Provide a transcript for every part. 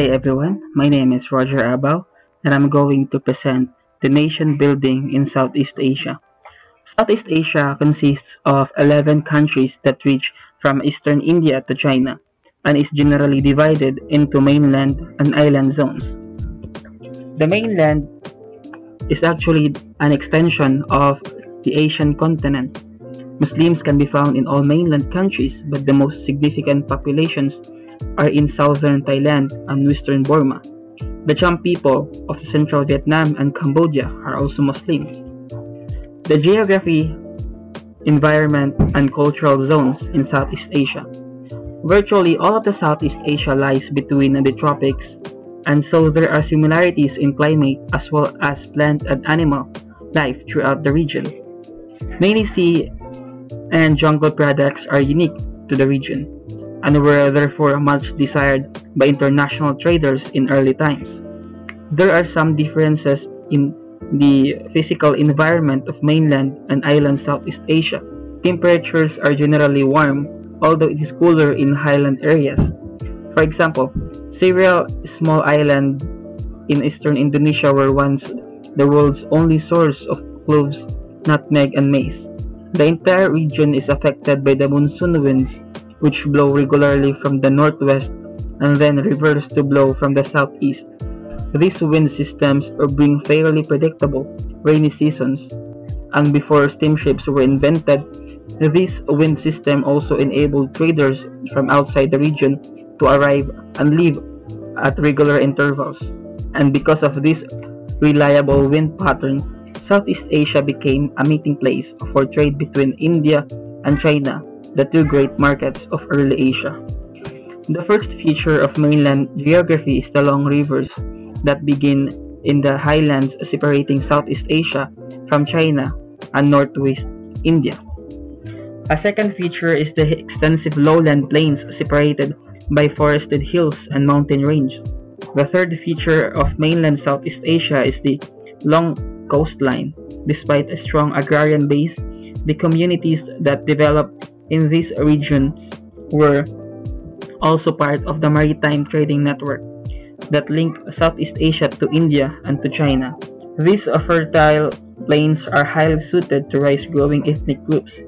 Hey everyone, my name is Roger Abao and I'm going to present the nation building in Southeast Asia. Southeast Asia consists of 11 countries that reach from eastern India to China and is generally divided into mainland and island zones. The mainland is actually an extension of the Asian continent. Muslims can be found in all mainland countries, but the most significant populations are in southern Thailand and western Burma. The Cham people of the central Vietnam and Cambodia are also Muslim. The geography, environment, and cultural zones in Southeast Asia. Virtually all of the Southeast Asia lies between the tropics, and so there are similarities in climate as well as plant and animal life throughout the region. Many sea and jungle products are unique to the region and were therefore much desired by international traders in early times. There are some differences in the physical environment of mainland and island Southeast Asia. Temperatures are generally warm, although it is cooler in highland areas. For example, Several small islands in eastern Indonesia were once the world's only source of cloves, nutmeg, and mace. The entire region is affected by the monsoon winds which blow regularly from the northwest and then reverse to blow from the southeast. These wind systems bring fairly predictable rainy seasons, and before steamships were invented, this wind system also enabled traders from outside the region to arrive and leave at regular intervals. And because of this reliable wind pattern, Southeast Asia became a meeting place for trade between India and China the two great markets of early Asia. The first feature of mainland geography is the long rivers that begin in the highlands separating Southeast Asia from China and northwest India. A second feature is the extensive lowland plains separated by forested hills and mountain range. The third feature of mainland Southeast Asia is the long coastline. Despite a strong agrarian base, the communities that developed in these regions were also part of the maritime trading network that linked Southeast Asia to India and to China. These fertile plains are highly suited to rice-growing ethnic groups,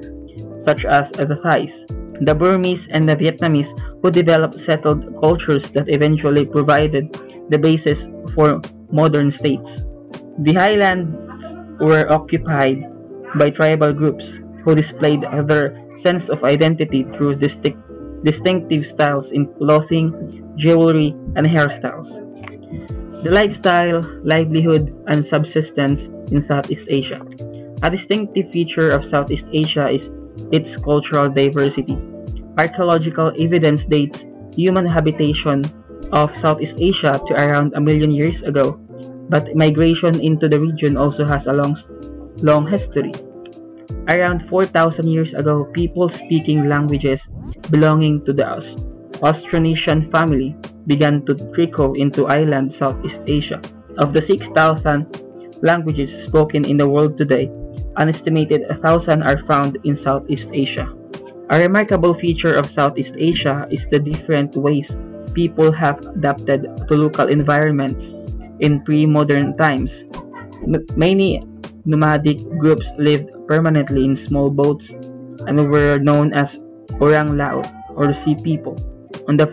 such as the Thais, the Burmese, and the Vietnamese, who developed settled cultures that eventually provided the basis for modern states. The highlands were occupied by tribal groups who displayed their sense of identity through distinct, distinctive styles in clothing, jewelry, and hairstyles. The lifestyle, livelihood, and subsistence in Southeast Asia. A distinctive feature of Southeast Asia is its cultural diversity. Archaeological evidence dates human habitation of Southeast Asia to around a million years ago, but migration into the region also has a long, long history. Around 4,000 years ago, people speaking languages belonging to the Austronesian family began to trickle into island Southeast Asia. Of the 6,000 languages spoken in the world today, an estimated 1,000 are found in Southeast Asia. A remarkable feature of Southeast Asia is the different ways people have adapted to local environments in pre-modern times. M many nomadic groups lived permanently in small boats and were known as orang laut or sea people. On the,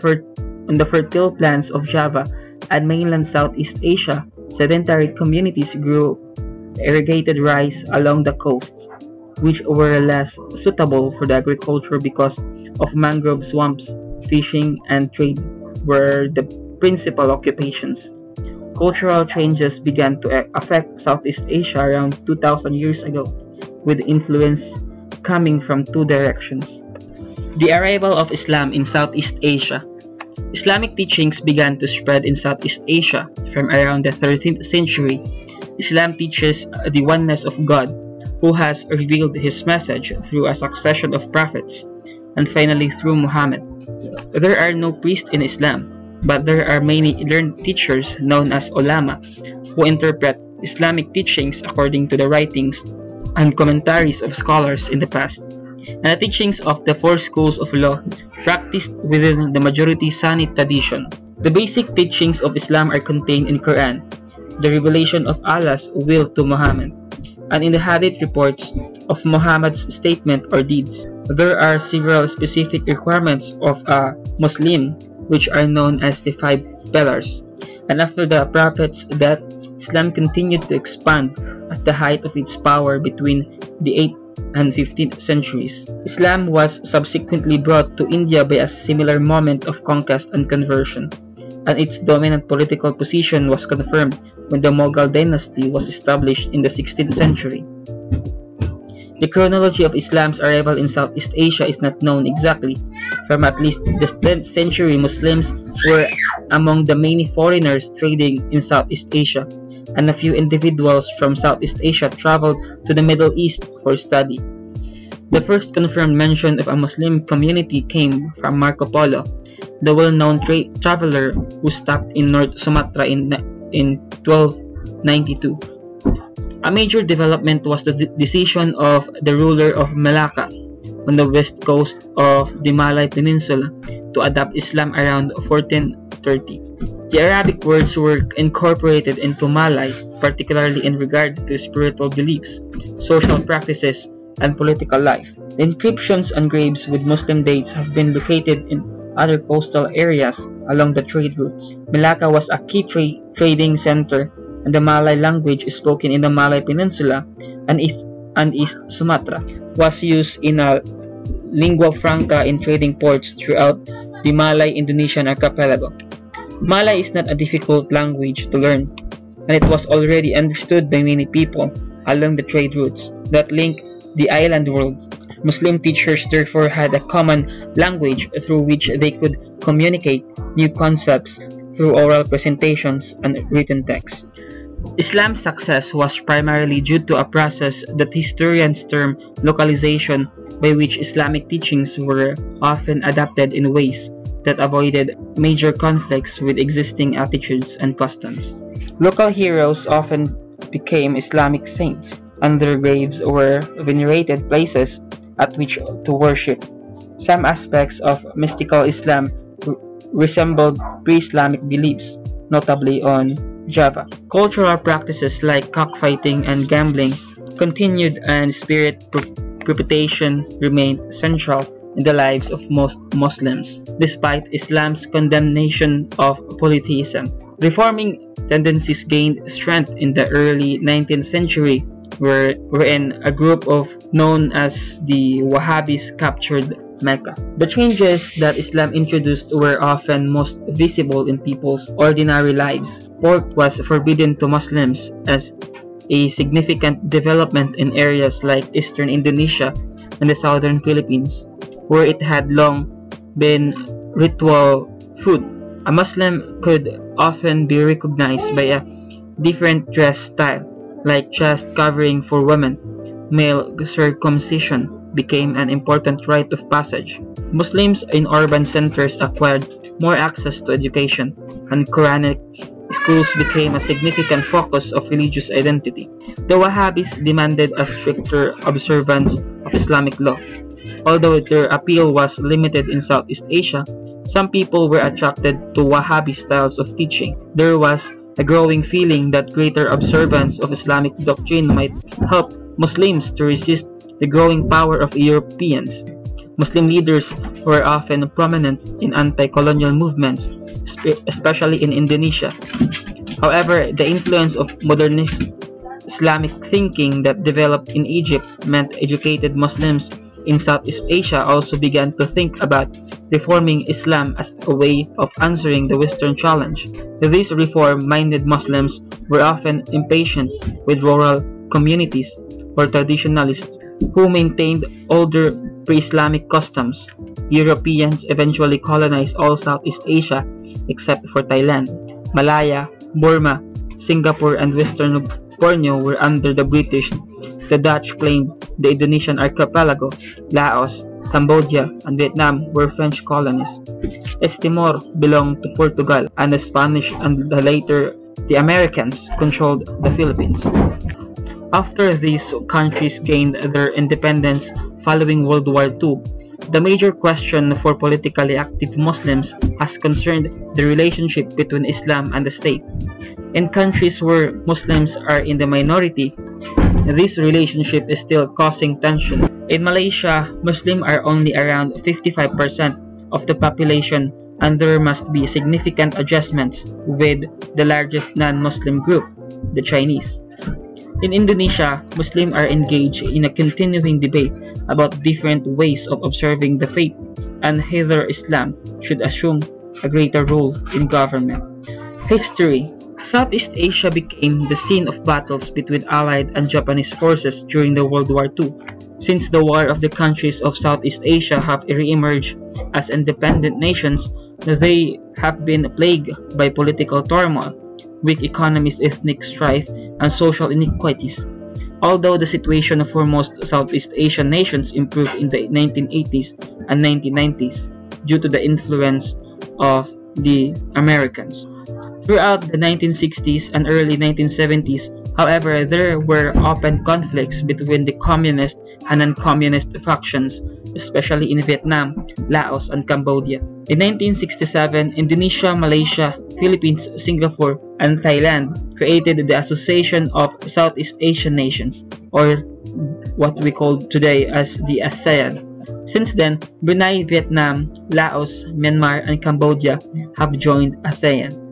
on the fertile plains of Java and mainland Southeast Asia, sedentary communities grew irrigated rice along the coasts, which were less suitable for the agriculture because of mangrove swamps, fishing, and trade were the principal occupations. Cultural changes began to eh, affect Southeast Asia around 2000 years ago, with influence coming from two directions. The arrival of Islam in Southeast Asia. Islamic teachings began to spread in Southeast Asia from around the 13th century. Islam teaches the oneness of God, who has revealed his message through a succession of prophets, and finally through Muhammad. There are no priests in Islam, but there are many learned teachers known as ulama who interpret Islamic teachings according to the writings and commentaries of scholars in the past, and the teachings of the four schools of law practiced within the majority Sunni tradition. The basic teachings of Islam are contained in Quran, the revelation of Allah's will to Muhammad, and in the Hadith reports of Muhammad's statement or deeds. There are several specific requirements of a Muslim which are known as the five pillars. And after the Prophet's death, Islam continued to expand at the height of its power between the 8th and 15th centuries. Islam was subsequently brought to India by a similar moment of conquest and conversion, and its dominant political position was confirmed when the Mughal dynasty was established in the 16th century. The chronology of Islam's arrival in Southeast Asia is not known exactly. From at least the 10th century, Muslims were among the many foreigners trading in Southeast Asia, and a few individuals from Southeast Asia traveled to the Middle East for study. The first confirmed mention of a Muslim community came from Marco Polo, the well-known tra traveler who stopped in North Sumatra in, in 1292. A major development was the decision of the ruler of Malacca on the west coast of the Malay Peninsula to adopt Islam around 1430. The Arabic words were incorporated into Malay, particularly in regard to spiritual beliefs, social practices, and political life. The inscriptions and graves with Muslim dates have been located in other coastal areas along the trade routes. Malacca was a key tra trading center and the Malay language spoken in the Malay Peninsula and East, and East Sumatra, was used in a lingua franca in trading ports throughout the Malay-Indonesian archipelago. Malay is not a difficult language to learn, and it was already understood by many people along the trade routes that link the island world. Muslim teachers therefore had a common language through which they could communicate new concepts through oral presentations and written texts. Islam's success was primarily due to a process that historians term localization by which Islamic teachings were often adapted in ways that avoided major conflicts with existing attitudes and customs. Local heroes often became Islamic saints, and their graves were venerated places at which to worship. Some aspects of mystical Islam resembled pre-Islamic beliefs, notably on Java. Cultural practices like cockfighting and gambling continued and spirit propitiation remained central in the lives of most Muslims, despite Islam's condemnation of polytheism. Reforming tendencies gained strength in the early 19th century, where, wherein a group of known as the Wahhabis captured Mecca. The changes that Islam introduced were often most visible in people's ordinary lives. Pork was forbidden to Muslims as a significant development in areas like eastern Indonesia and the southern Philippines, where it had long been ritual food. A Muslim could often be recognized by a different dress style, like chest covering for women, male circumcision, became an important rite of passage. Muslims in urban centers acquired more access to education, and Quranic schools became a significant focus of religious identity. The Wahhabis demanded a stricter observance of Islamic law. Although their appeal was limited in Southeast Asia, some people were attracted to Wahhabi styles of teaching. There was a growing feeling that greater observance of Islamic doctrine might help Muslims to resist the growing power of Europeans. Muslim leaders were often prominent in anti-colonial movements, especially in Indonesia. However, the influence of modernist Islamic thinking that developed in Egypt meant educated Muslims in Southeast Asia also began to think about reforming Islam as a way of answering the Western challenge. These reform-minded Muslims were often impatient with rural communities or traditionalists who maintained older pre-Islamic customs. Europeans eventually colonized all Southeast Asia except for Thailand. Malaya, Burma, Singapore, and Western Borneo were under the British. The Dutch claimed the Indonesian archipelago, Laos, Cambodia, and Vietnam were French colonies. East Timor belonged to Portugal, and the Spanish and the later the Americans controlled the Philippines. After these countries gained their independence following World War II, The major question for politically active Muslims has concerned the relationship between Islam and the state. In countries where Muslims are in the minority, this relationship is still causing tension. In Malaysia, Muslims are only around 55% of the population and there must be significant adjustments with the largest non-Muslim group, the Chinese. In Indonesia, Muslims are engaged in a continuing debate about different ways of observing the faith and whether Islam should assume a greater role in government. History Southeast Asia became the scene of battles between Allied and Japanese forces during the World War II. Since the war of the countries of Southeast Asia have re-emerged as independent nations, they have been plagued by political turmoil, weak economies, ethnic strife, and social inequalities. Although the situation for most Southeast Asian nations improved in the 1980s and 1990s due to the influence of the Americans. Throughout the 1960s and early 1970s, however, there were open conflicts between the communist and non-communist factions, especially in Vietnam, Laos, and Cambodia. In 1967, Indonesia, Malaysia, Philippines, Singapore, and Thailand created the Association of Southeast Asian Nations, or what we call today as the ASEAN. Since then, Brunei, Vietnam, Laos, Myanmar, and Cambodia have joined ASEAN.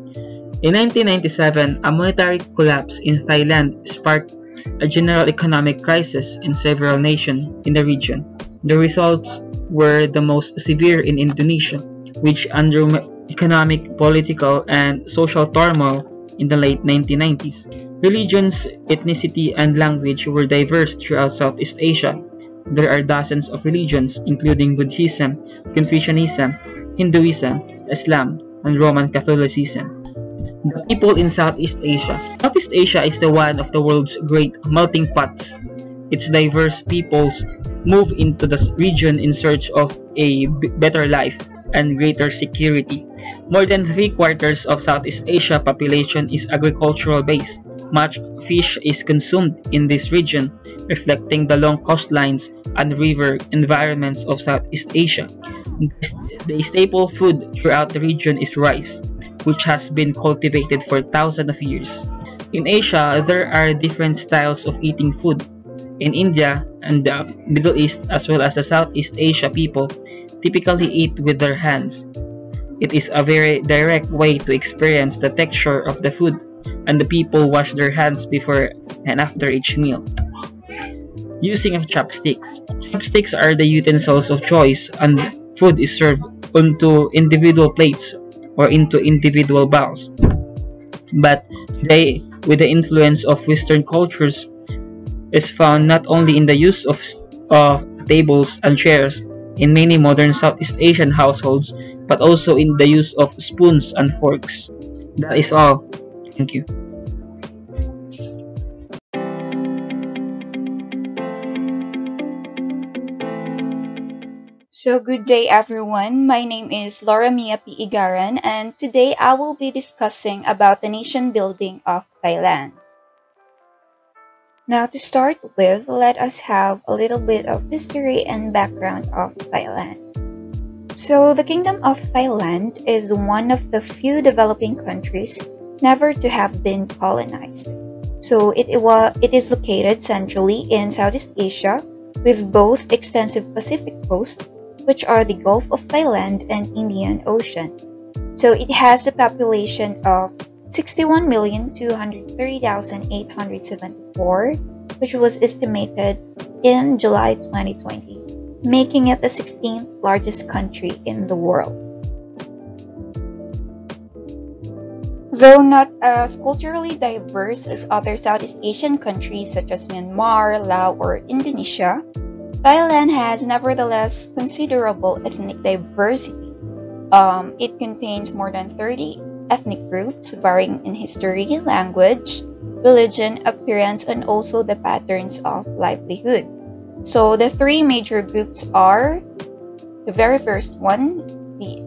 In 1997, a monetary collapse in Thailand sparked a general economic crisis in several nations in the region. The results were the most severe in Indonesia, which underwent economic, political, and social turmoil in the late 1990s. Religions, ethnicity, and language were diverse throughout Southeast Asia. There are dozens of religions, including Buddhism, Confucianism, Hinduism, Islam, and Roman Catholicism the people in Southeast Asia. Southeast Asia is the one of the world's great melting pots. Its diverse peoples move into the region in search of a better life and greater security. More than three quarters of Southeast Asia population is agricultural based. Much fish is consumed in this region, reflecting the long coastlines and river environments of Southeast Asia. The staple food throughout the region is rice which has been cultivated for thousands of years. In Asia, there are different styles of eating food. In India and the Middle East as well as the Southeast Asia people typically eat with their hands. It is a very direct way to experience the texture of the food and the people wash their hands before and after each meal. Using of chopsticks. Chopsticks are the utensils of choice and food is served onto individual plates or into individual bowls. But they, with the influence of Western cultures, is found not only in the use of, of tables and chairs in many modern Southeast Asian households, but also in the use of spoons and forks. That is all. Thank you. So good day everyone. My name is Lora Mia P. Igaran and today I will be discussing about the nation building of Thailand. Now to start with, let us have a little bit of history and background of Thailand. So the Kingdom of Thailand is one of the few developing countries never to have been colonized. So it, was. it is located centrally in Southeast Asia with both extensive Pacific coast which are the Gulf of Thailand and Indian Ocean. So it has a population of 61,230,874, which was estimated in July 2020, making it the 16th largest country in the world. Though not as culturally diverse as other Southeast Asian countries such as Myanmar, Laos, or Indonesia, Thailand has nevertheless considerable ethnic diversity. Um, it contains more than 30 ethnic groups varying in history, language, religion, appearance, and also the patterns of livelihood. So the three major groups are the very first one, the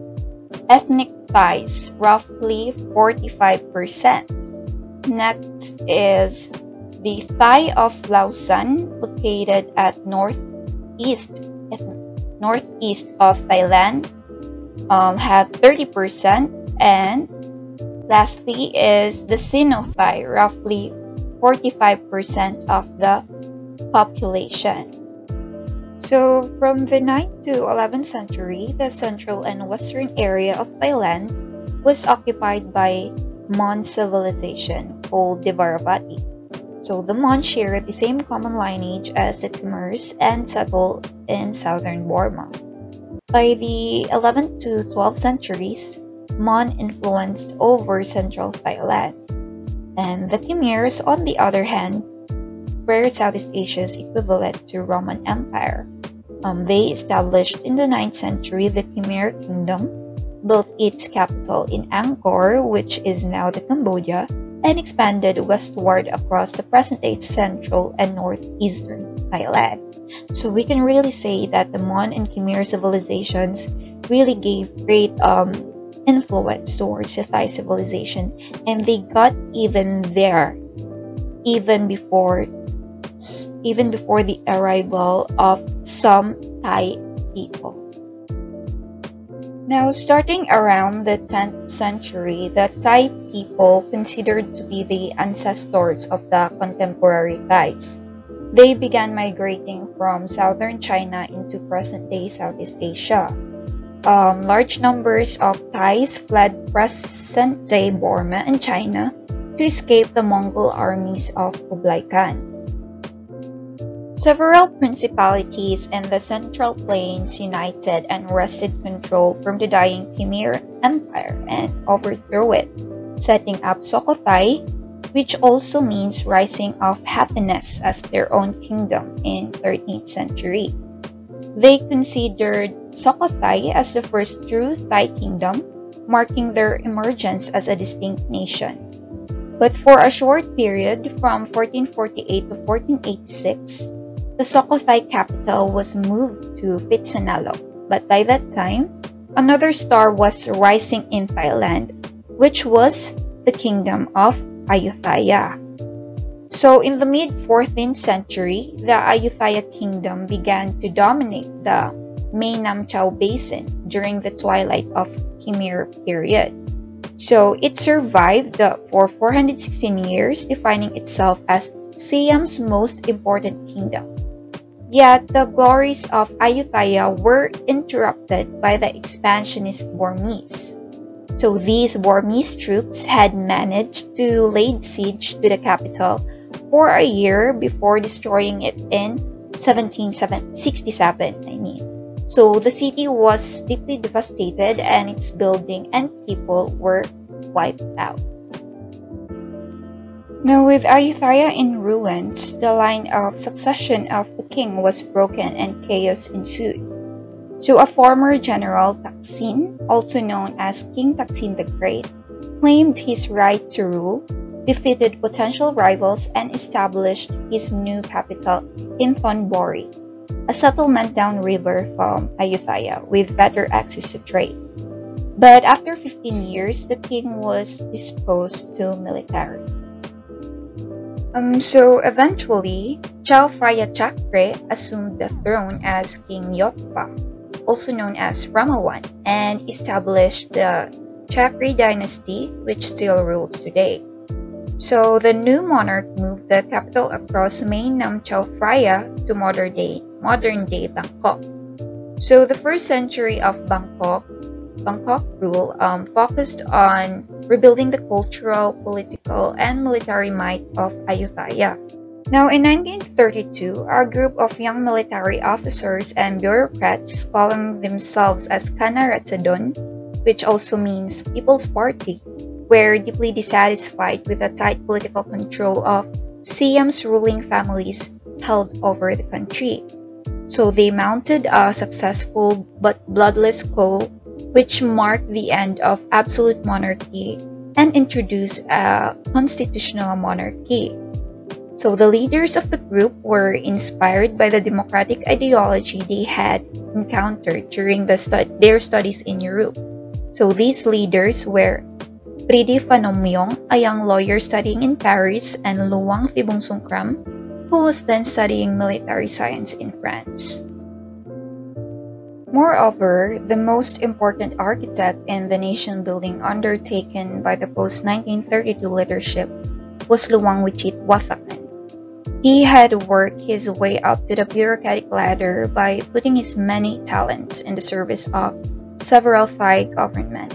ethnic Thais, roughly 45%. Next is the Thai of Lausan, located at north east northeast of Thailand um, have 30%, and lastly is the Sino-Thai, roughly 45% of the population. So, from the 9th to 11th century, the central and western area of Thailand was occupied by Mon civilization called Dvaravati. So the Mon shared the same common lineage as the Khmers and settled in southern Burma. By the 11th to 12th centuries, Mon influenced over central Thailand, and the Khmers, on the other hand, were Southeast Asia's equivalent to Roman Empire. Um, they established in the 9th century the Khmer Kingdom, built its capital in Angkor, which is now the Cambodia, and expanded westward across the present-day central and northeastern Thailand. So we can really say that the Mon and Khmer civilizations really gave great um, influence towards the Thai civilization, and they got even there, even before even before the arrival of some Thai people. Now, starting around the 10th century, the Thai people considered to be the ancestors of the contemporary Thais. They began migrating from southern China into present-day Southeast Asia. Um, large numbers of Thais fled present-day Burma and China to escape the Mongol armies of Kublai Khan. Several principalities in the Central Plains united and wrested control from the dying Khmer Empire and overthrew it, setting up Sukhothai, which also means rising of happiness as their own kingdom in 13th century. They considered Sukhothai as the first true Thai kingdom, marking their emergence as a distinct nation. But for a short period from 1448 to 1486, the Sukhothai capital was moved to Phitsanulok, but by that time, another star was rising in Thailand, which was the kingdom of Ayutthaya. So in the mid-14th century, the Ayutthaya kingdom began to dominate the Mae Nam Chao basin during the twilight of Khmer period. So it survived for 416 years, defining itself as Siam's most important kingdom. Yet the glories of Ayutthaya were interrupted by the expansionist Burmese. So these Burmese troops had managed to lay siege to the capital for a year before destroying it in 1767, I mean. So the city was deeply devastated and its building and people were wiped out. Now, with Ayutthaya in ruins, the line of succession of the king was broken and chaos ensued. So, a former general, Taksin, also known as King Taksin the Great, claimed his right to rule, defeated potential rivals, and established his new capital in Thonburi, a settlement downriver from Ayutthaya with better access to trade. But after 15 years, the king was disposed to military. Um, so eventually, Chao Phraya Chakri assumed the throne as King Yotpa, also known as Ramawan, and established the Chakri dynasty, which still rules today. So the new monarch moved the capital across Mae Nam Chao Phraya to modern day, modern day Bangkok. So the first century of Bangkok Bangkok rule um, focused on rebuilding the cultural, political, and military might of Ayutthaya. Now, in 1932, a group of young military officers and bureaucrats calling themselves as Kana Ratsadon, which also means People's Party, were deeply dissatisfied with the tight political control of Siam's ruling families held over the country. So they mounted a successful but bloodless coup which marked the end of absolute monarchy and introduced a constitutional monarchy. So the leaders of the group were inspired by the democratic ideology they had encountered during the their studies in Europe. So these leaders were Pridi Phanomyong, a young lawyer studying in Paris, and Luang Phibunsongkhram, who was then studying military science in France. Moreover, the most important architect in the nation building undertaken by the post 1932 leadership was Luang Wichit Wathakan. He had worked his way up to the bureaucratic ladder by putting his many talents in the service of several Thai government.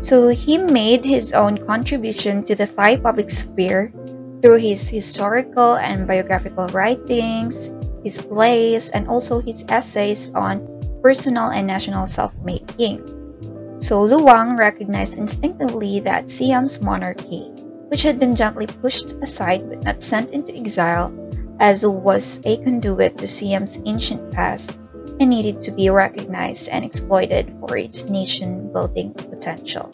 So he made his own contribution to the Thai public sphere through his historical and biographical writings, his plays, and also his essays on personal and national self-making. So Luang recognized instinctively that Siam's monarchy which had been gently pushed aside but not sent into exile, as was a conduit to Siam's ancient past and needed to be recognized and exploited for its nation building potential.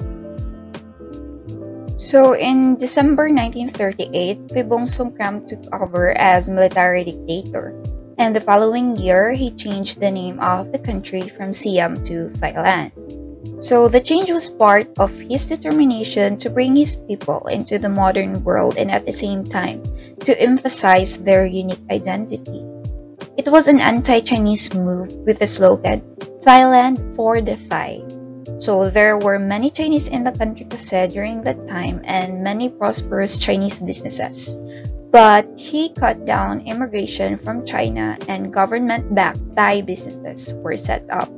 So in December 1938, Phibun Songkhram took over as military dictator, and the following year he changed the name of the country from Siam to Thailand. So the change was part of his determination to bring his people into the modern world and at the same time to emphasize their unique identity. It was an anti-Chinese move with the slogan, Thailand for the Thai. So there were many Chinese in the country kasi during that time and many prosperous Chinese businesses. But he cut down immigration from China and government-backed Thai businesses were set up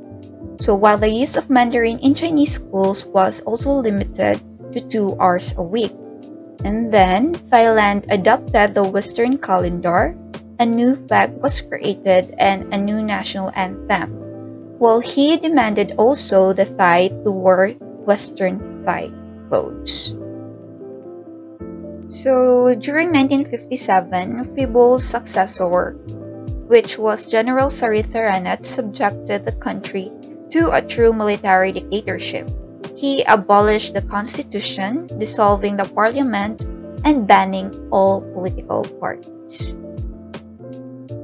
so while the use of Mandarin in Chinese schools was also limited to two hours a week. And then Thailand adopted the Western calendar, a new flag was created, and a new national anthem. While he demanded also the Thai to wear Western Thai clothes. So during 1957, Phibul's successor, which was General Sarit Thanarat, subjected the country to a true military dictatorship. He abolished the constitution, dissolving the parliament, and banning all political parties.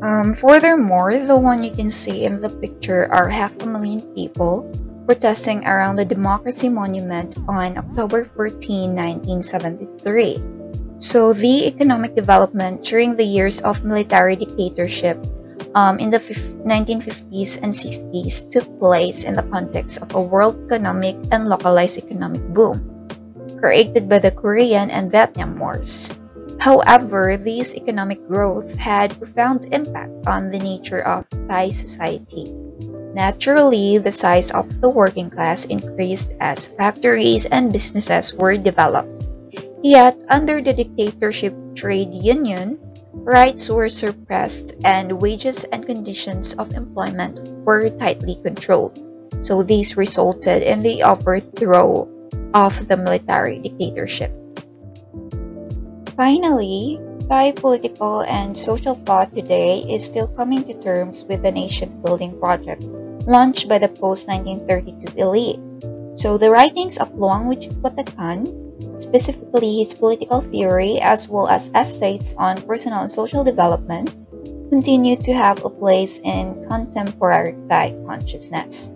Um, furthermore, the one you can see in the picture are half a million people protesting around the Democracy Monument on October 14, 1973. So the economic development during the years of military dictatorship um, in the 1950s and 60s took place in the context of a world economic and localized economic boom created by the Korean and Vietnam Wars. However, this economic growth had profound impact on the nature of Thai society. Naturally, the size of the working class increased as factories and businesses were developed. Yet, under the dictatorship trade union, rights were suppressed and wages and conditions of employment were tightly controlled. So these resulted in the overthrow of the military dictatorship. Finally, Thai political and social thought today is still coming to terms with the nation building project launched by the post 1932 elite. So the writings of Luang Wichit Wathakan specifically his political theory as well as essays on personal and social development, continue to have a place in contemporary Thai consciousness.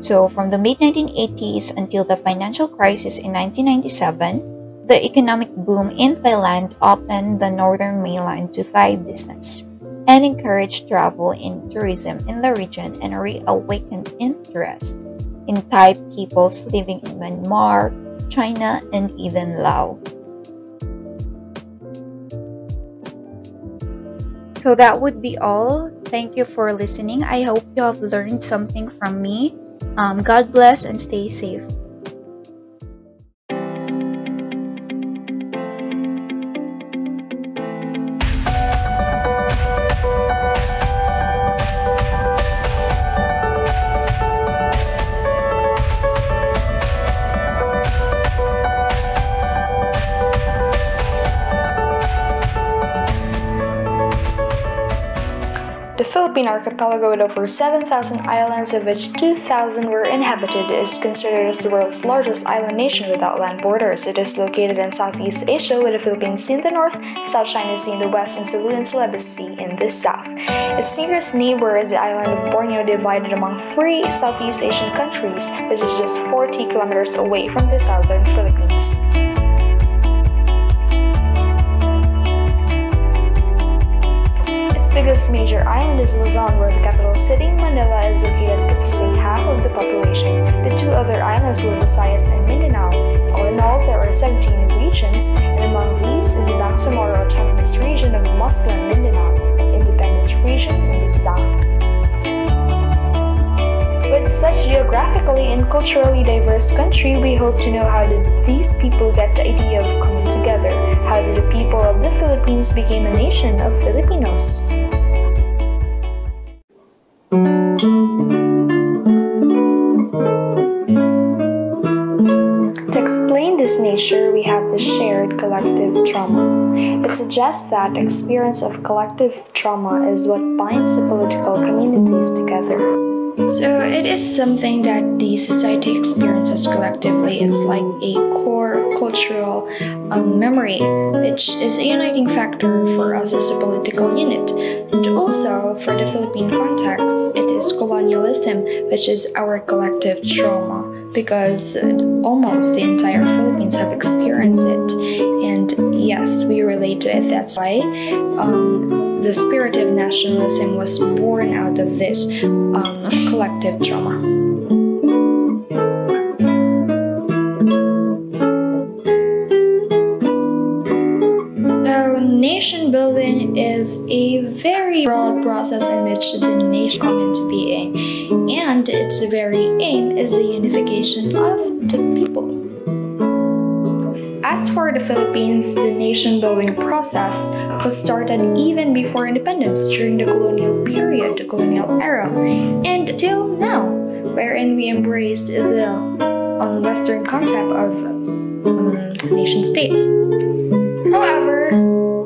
So, from the mid 1980s until the financial crisis in 1997, the economic boom in Thailand opened the northern mainland to Thai business and encouraged travel and tourism in the region and reawakened interest in Thai peoples living in Myanmar, China, and even Laos. So that would be all. Thank you for listening. I hope you have learned something from me. Um, God bless and stay safe. Philippine archipelago with over 7,000 islands, of which 2,000 were inhabited, is considered as the world's largest island nation without land borders. It is located in Southeast Asia, with the Philippines in the north, South China Sea in the west, and Sulu and Celebes Sea in the south. Its nearest neighbor is the island of Borneo, divided among three Southeast Asian countries, which is just 40 kilometers away from the southern Philippines. Largest major island is Luzon, where the capital city, Manila, is located, consisting half of the population. The two other islands were Visayas and Mindanao. All in all, there are 17 regions, and among these is the Bangsamoro Autonomous Region of Muslim Mindanao, an independent region in the south. With such geographically and culturally diverse country, we hope to know how did these people get the idea of coming together? How did the people of the Philippines become a nation of Filipinos? Collective trauma. It suggests that experience of collective trauma is what binds the political communities together. So it is something that the society experiences collectively. It's like a core cultural um, memory, which is a uniting factor for us as a political unit. And also, for the Philippine context, it is colonialism, which is our collective trauma, because almost the entire Philippines have experienced it. And yes, we relate to it. That's why um, the spirit of nationalism was born out of this um, collective trauma. Nation building is a very broad process in which the nation comes into being, and its very aim is the unification of the people. As for the Philippines, the nation building process was started even before independence during the colonial period, the colonial era, and till now, wherein we embraced the um, Western concept of um, nation states. However,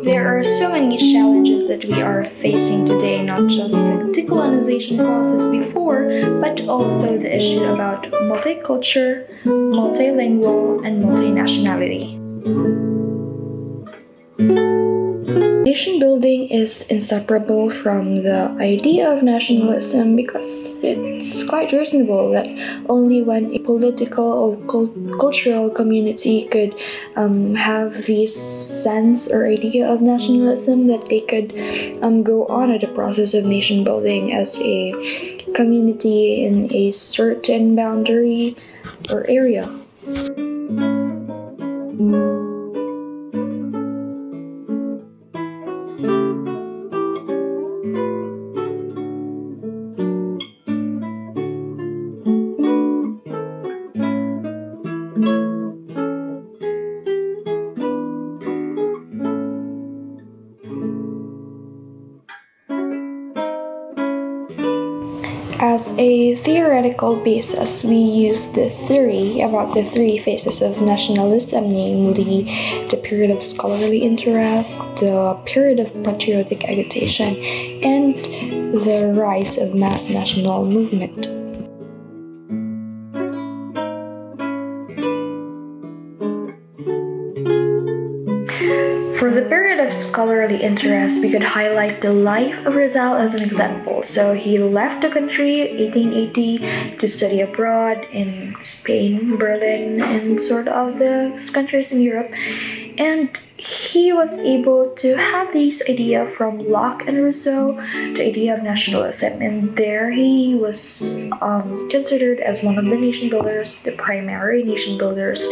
there are so many challenges that we are facing today, not just the decolonization process before, but also the issue about multicultural, multilingual, and multinationality. Nation building is inseparable from the idea of nationalism because it's quite reasonable that only when a political or cul- cultural community could um, have this sense or idea of nationalism that they could um, go on at the process of nation building as a community in a certain boundary or area. Theoretical basis, we use the theory about the three phases of nationalism, namely the period of scholarly interest, the period of patriotic agitation, and the rise of mass national movement. Scholarly interest, we could highlight the life of Rizal as an example. So he left the country 1880 to study abroad in Spain, Berlin, and sort of the countries in Europe. And he was able to have this idea from Locke and Rousseau, the idea of nationalism, and there he was um, considered as one of the nation builders, the primary nation builders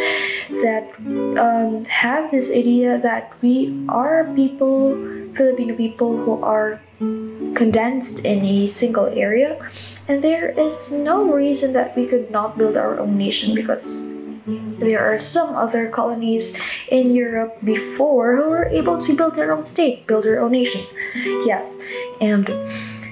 that um, have this idea that we are people, Filipino people, who are condensed in a single area, and there is no reason that we could not build our own nation because there are some other colonies in Europe before who were able to build their own state, build their own nation. Yes, and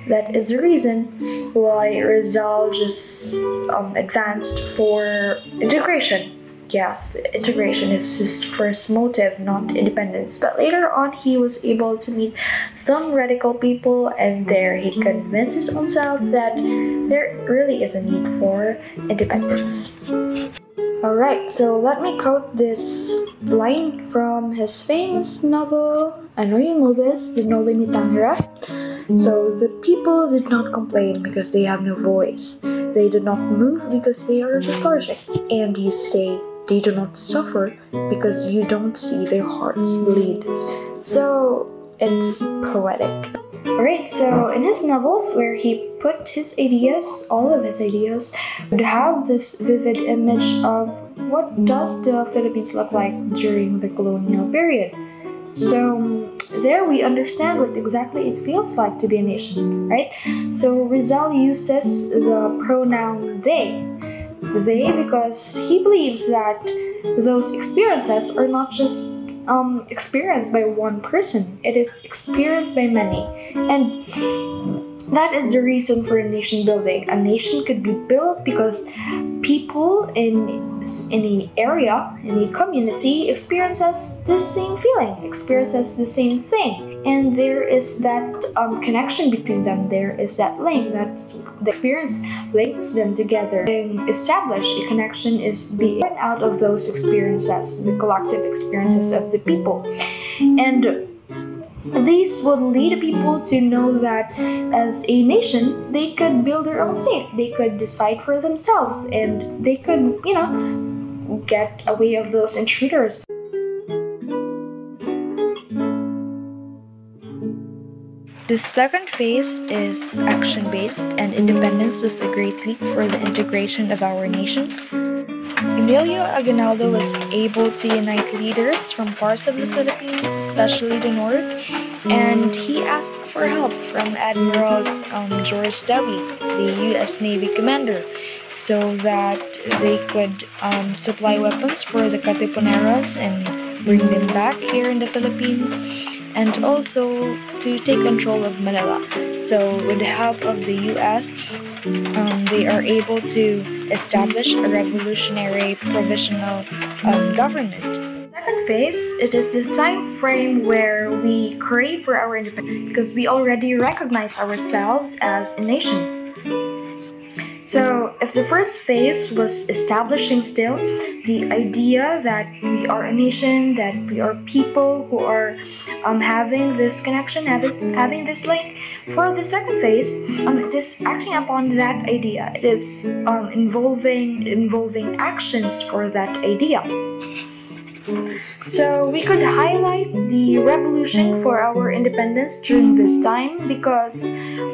that is the reason why Rizal just um, advanced for integration. Yes, integration is his first motive, not independence. But later on, he was able to meet some radical people, and there he convinced his own self that there really is a need for independence. Alright, so let me quote this line from his famous novel. I know you know this, the Noli Me Tangere. So the people did not complain because they have no voice. They did not move because they are lethargic. And you say they do not suffer because you don't see their hearts bleed. So it's poetic. Alright, so in his novels, where he put his ideas, all of his ideas, would have this vivid image of what does the Philippines look like during the colonial period. So there we understand what exactly it feels like to be a nation, right? So Rizal uses the pronoun they. They because he believes that those experiences are not just um, experienced by one person, it is experienced by many. And that is the reason for nation building. A nation could be built because people in any area, any community experiences the same feeling, experiences the same thing, and there is that um, connection between them. There is that link that the experience links them together. And establish a connection is being out of those experiences, the collective experiences of the people, and this would lead people to know that as a nation, they could build their own state. They could decide for themselves and they could, you know, get away of those intruders. The second phase is action based, and independence was a great leap for the integration of our nation. Emilio Aguinaldo was able to unite leaders from parts of the Philippines, especially the north, and he asked for help from Admiral um, George Dewey, the U.S. Navy commander, so that they could um, supply weapons for the Katipuneros and bring them back here in the Philippines, and also to take control of Manila. So, with the help of the U.S., um, they are able to establish a revolutionary provisional um, government. Second phase, it is the time frame where we crave for our independence because we already recognize ourselves as a nation. So, if the first phase was establishing still the idea that we are a nation, that we are people who are um, having this connection, having this link, for the second phase, um, it is acting upon that idea. It is um, involving involving actions for that idea. So we could highlight the revolution for our independence during this time because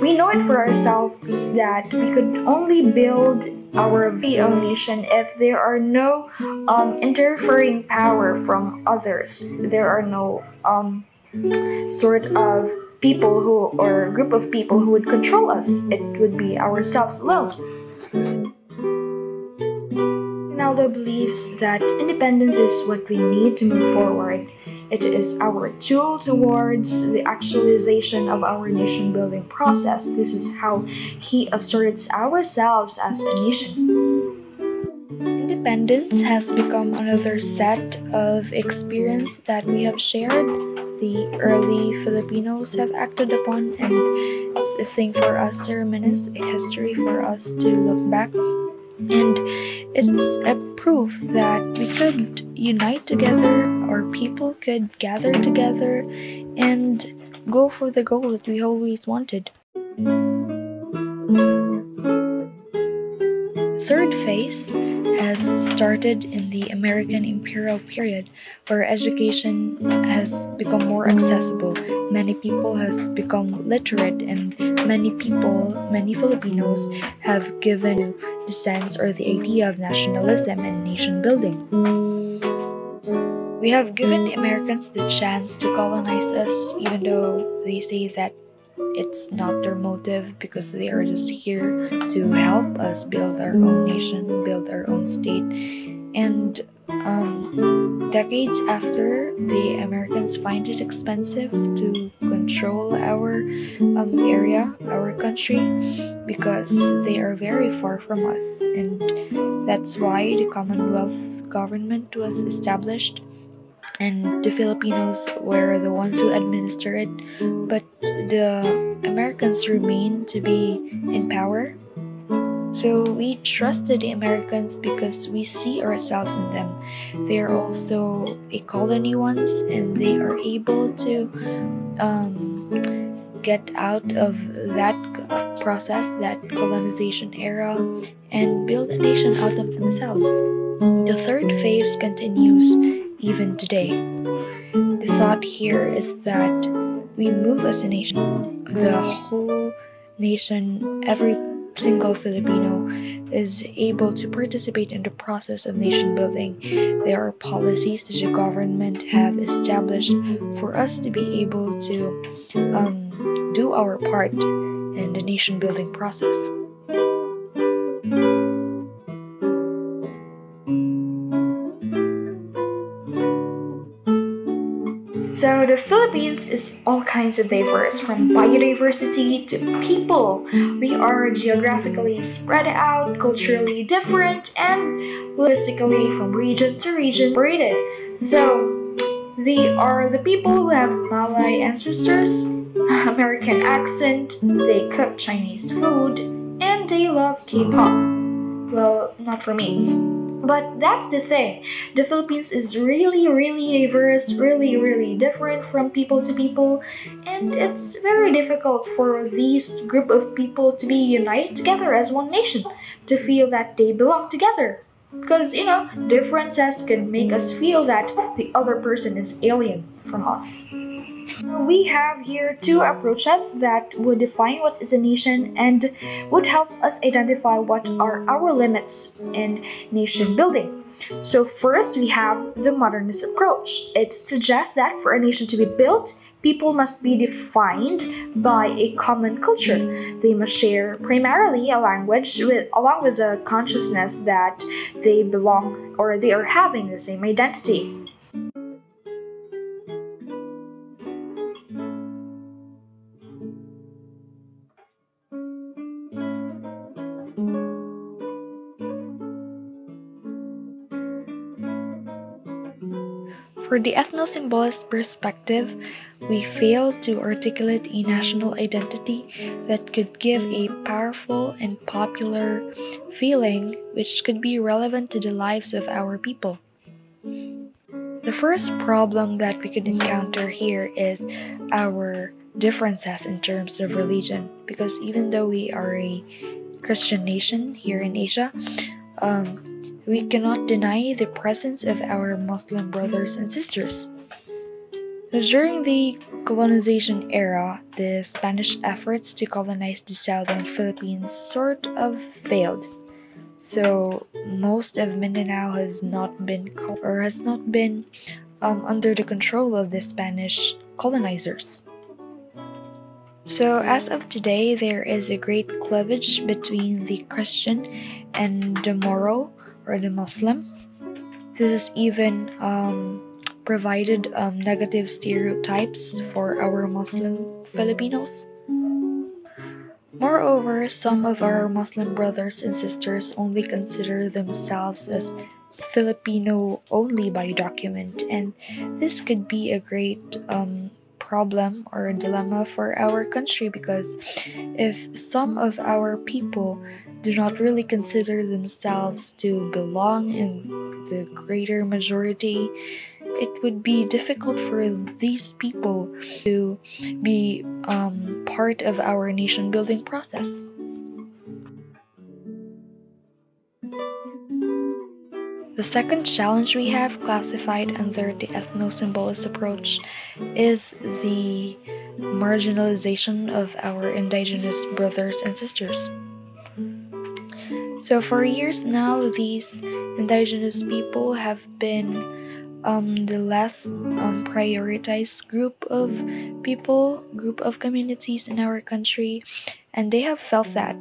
we know it for ourselves that we could only build our own nation if there are no um, interfering power from others. There are no um, sort of people who or group of people who would control us. It would be ourselves alone. Ronaldo believes that independence is what we need to move forward. It is our tool towards the actualization of our nation building process. This is how he asserts ourselves as a nation. Independence has become another set of experience that we have shared the early Filipinos have acted upon, and it's a thing for us to reminisce, a history for us to look back and it's a proof that we could unite together, our people could gather together, and go for the goal that we always wanted. Third phase has started in the American imperial period where education has become more accessible. Many people has become literate and many people, many Filipinos have given the sense or the idea of nationalism and nation building. We have given the Americans the chance to colonize us even though they say that it's not their motive because they are just here to help us build our own nation, build our own state. And um, decades after, the Americans find it expensive to control our um, area, our country, because they are very far from us. And that's why the Commonwealth government was established and the Filipinos were the ones who administer it, but the Americans remain to be in power. So we trusted the Americans because we see ourselves in them. They are also a colony once, and they are able to um, get out of that process, that colonization era, and build a nation out of themselves. The third phase continues even today. The thought here is that we move as a nation, the whole nation, every single Filipino is able to participate in the process of nation building. There are policies that the government have established for us to be able to um, do our part in the nation building process. The Philippines is all kinds of diverse, from biodiversity to people. We are geographically spread out, culturally different, and linguistically from region to region separated. So they are the people who have Malay ancestors, American accent, they cook Chinese food, and they love K-pop. Well, not for me. But that's the thing. The Philippines is really, really diverse, really, really different from people to people, and it's very difficult for these group of people to be united together as one nation, to feel that they belong together. Because, you know, differences can make us feel that the other person is alien from us. We have here two approaches that would define what is a nation and would help us identify what are our limits in nation building. So, first, we have the modernist approach. It suggests that for a nation to be built, people must be defined by a common culture. They must share primarily a language with, along with the consciousness that they belong or they are having the same identity. The ethno-symbolist perspective, we fail to articulate a national identity that could give a powerful and popular feeling which could be relevant to the lives of our people. The first problem that we could encounter here is our differences in terms of religion, because even though we are a Christian nation here in Asia, um, we cannot deny the presence of our Muslim brothers and sisters. During the colonization era, the Spanish efforts to colonize the southern Philippines sort of failed. So most of Mindanao has not been or has not been um, under the control of the Spanish colonizers. So as of today, there is a great cleavage between the Christian and the Moro or the Muslim. This is even um, provided um, negative stereotypes for our Muslim Filipinos. Moreover, some of our Muslim brothers and sisters only consider themselves as Filipino only by document, and this could be a great um, problem or a dilemma for our country because if some of our people do not really consider themselves to belong in the greater majority, it would be difficult for these people to be um, part of our nation building process. The second challenge we have classified under the ethno-symbolist approach is the marginalization of our indigenous brothers and sisters. So, for years now, these indigenous people have been um, the less um, prioritized group of people, group of communities in our country, and they have felt that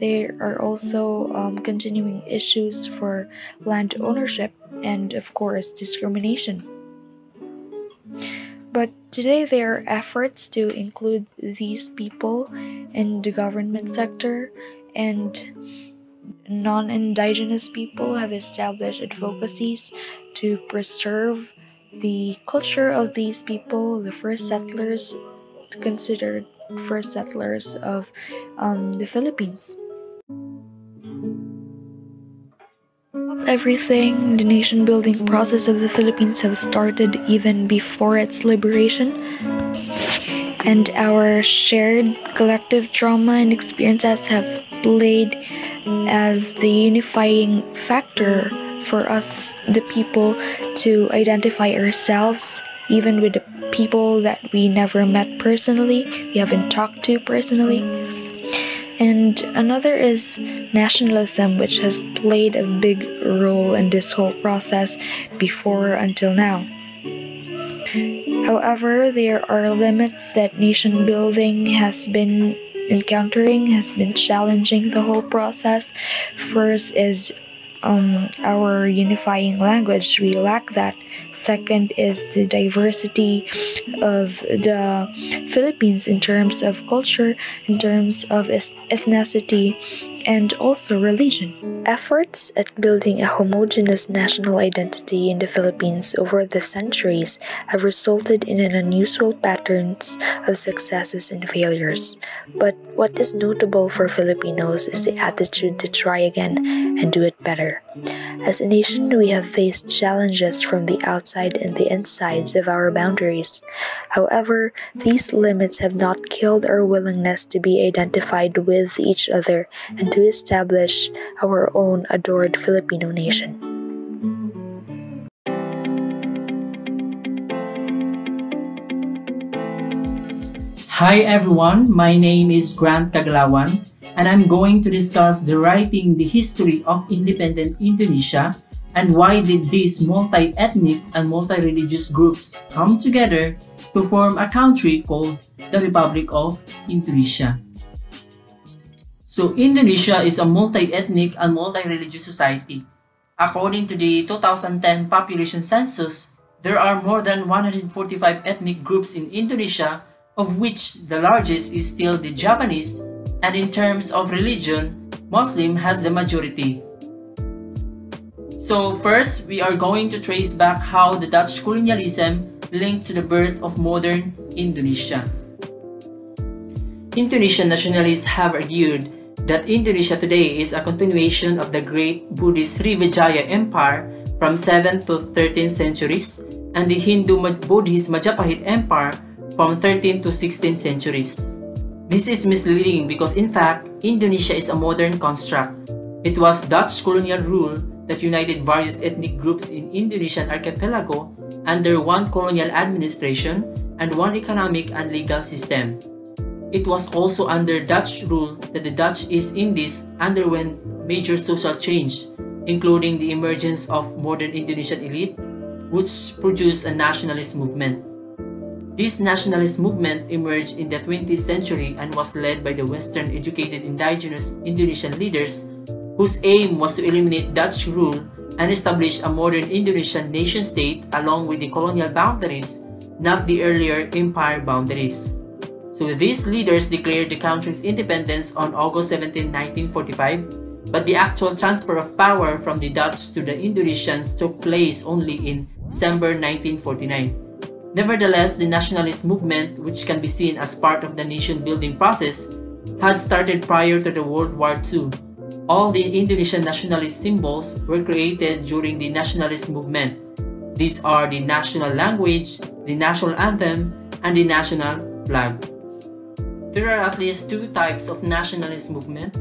there are also um, continuing issues for land ownership and, of course, discrimination. But today, there are efforts to include these people in the government sector and non indigenous people have established advocacies to preserve the culture of these people, the first settlers, considered first settlers of um, the Philippines. Everything, the nation building process of the Philippines have started even before its liberation. And our shared collective trauma and experiences have played as the unifying factor for us, the people, to identify ourselves, even with the people that we never met personally, we haven't talked to personally. And another is nationalism, which has played a big role in this whole process before until now. However, there are limits that nation building has been encountering, has been challenging the whole process. First is um, our unifying language. We lack that. Second is the diversity of the Philippines in terms of culture, in terms of ethnicity, and also religion. Efforts at building a homogeneous national identity in the Philippines over the centuries have resulted in an unusual patterns of successes and failures. But what is notable for Filipinos is the attitude to try again and do it better. As a nation, we have faced challenges from the outside and the insides of our boundaries. However, these limits have not killed our willingness to be identified with each other and to establish our own adored Filipino nation. Hi everyone, my name is Grant Caglawan and I'm going to discuss the writing the history of independent Indonesia and why did these multi-ethnic and multi-religious groups come together to form a country called the Republic of Indonesia. So Indonesia is a multi-ethnic and multi-religious society. According to the 2010 population census, there are more than 145 ethnic groups in Indonesia, of which the largest is still the Javanese, and in terms of religion, Muslim has the majority. So first, we are going to trace back how the Dutch colonialism linked to the birth of modern Indonesia. Indonesian nationalists have argued that Indonesia today is a continuation of the great Buddhist Srivijaya Empire from 7th to 13th centuries and the Hindu-Buddhist Majapahit Empire from 13th to 16th centuries. This is misleading because in fact, Indonesia is a modern construct. It was Dutch colonial rule that united various ethnic groups in Indonesian archipelago under one colonial administration and one economic and legal system. It was also under Dutch rule that the Dutch East Indies underwent major social change, including the emergence of modern Indonesian elite, which produced a nationalist movement. This nationalist movement emerged in the 20th century and was led by the Western educated indigenous Indonesian leaders whose aim was to eliminate Dutch rule and establish a modern Indonesian nation-state along with the colonial boundaries, not the earlier empire boundaries. So these leaders declared the country's independence on August 17, 1945, but the actual transfer of power from the Dutch to the Indonesians took place only in December 1949. Nevertheless, the nationalist movement, which can be seen as part of the nation-building process, had started prior to the World War II. All the Indonesian nationalist symbols were created during the nationalist movement. These are the national language, the national anthem, and the national flag. There are at least two types of nationalist movement.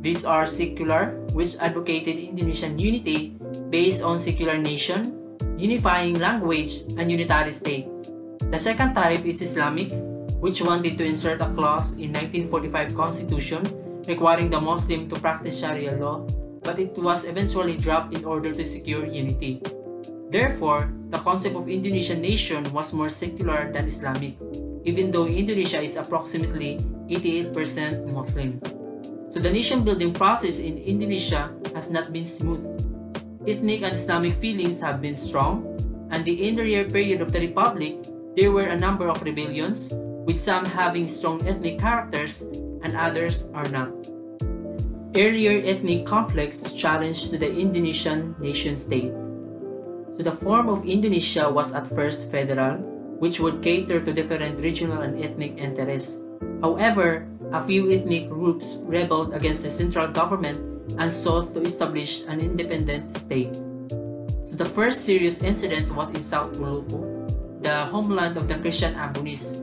These are secular, which advocated Indonesian unity based on secular nation, unifying language, and unitary state. The second type is Islamic, which wanted to insert a clause in 1945 constitution requiring the Muslim to practice Sharia law, but it was eventually dropped in order to secure unity. Therefore, the concept of Indonesian nation was more secular than Islamic even though Indonesia is approximately 88% Muslim. So the nation building process in Indonesia has not been smooth. Ethnic and Islamic feelings have been strong, and the earlier period of the Republic, there were a number of rebellions, with some having strong ethnic characters and others are not. Earlier ethnic conflicts challenged the Indonesian nation state. So the form of Indonesia was at first federal, which would cater to different regional and ethnic interests. However, a few ethnic groups rebelled against the central government and sought to establish an independent state. So the first serious incident was in South Molucco, the homeland of the Christian Ambonese.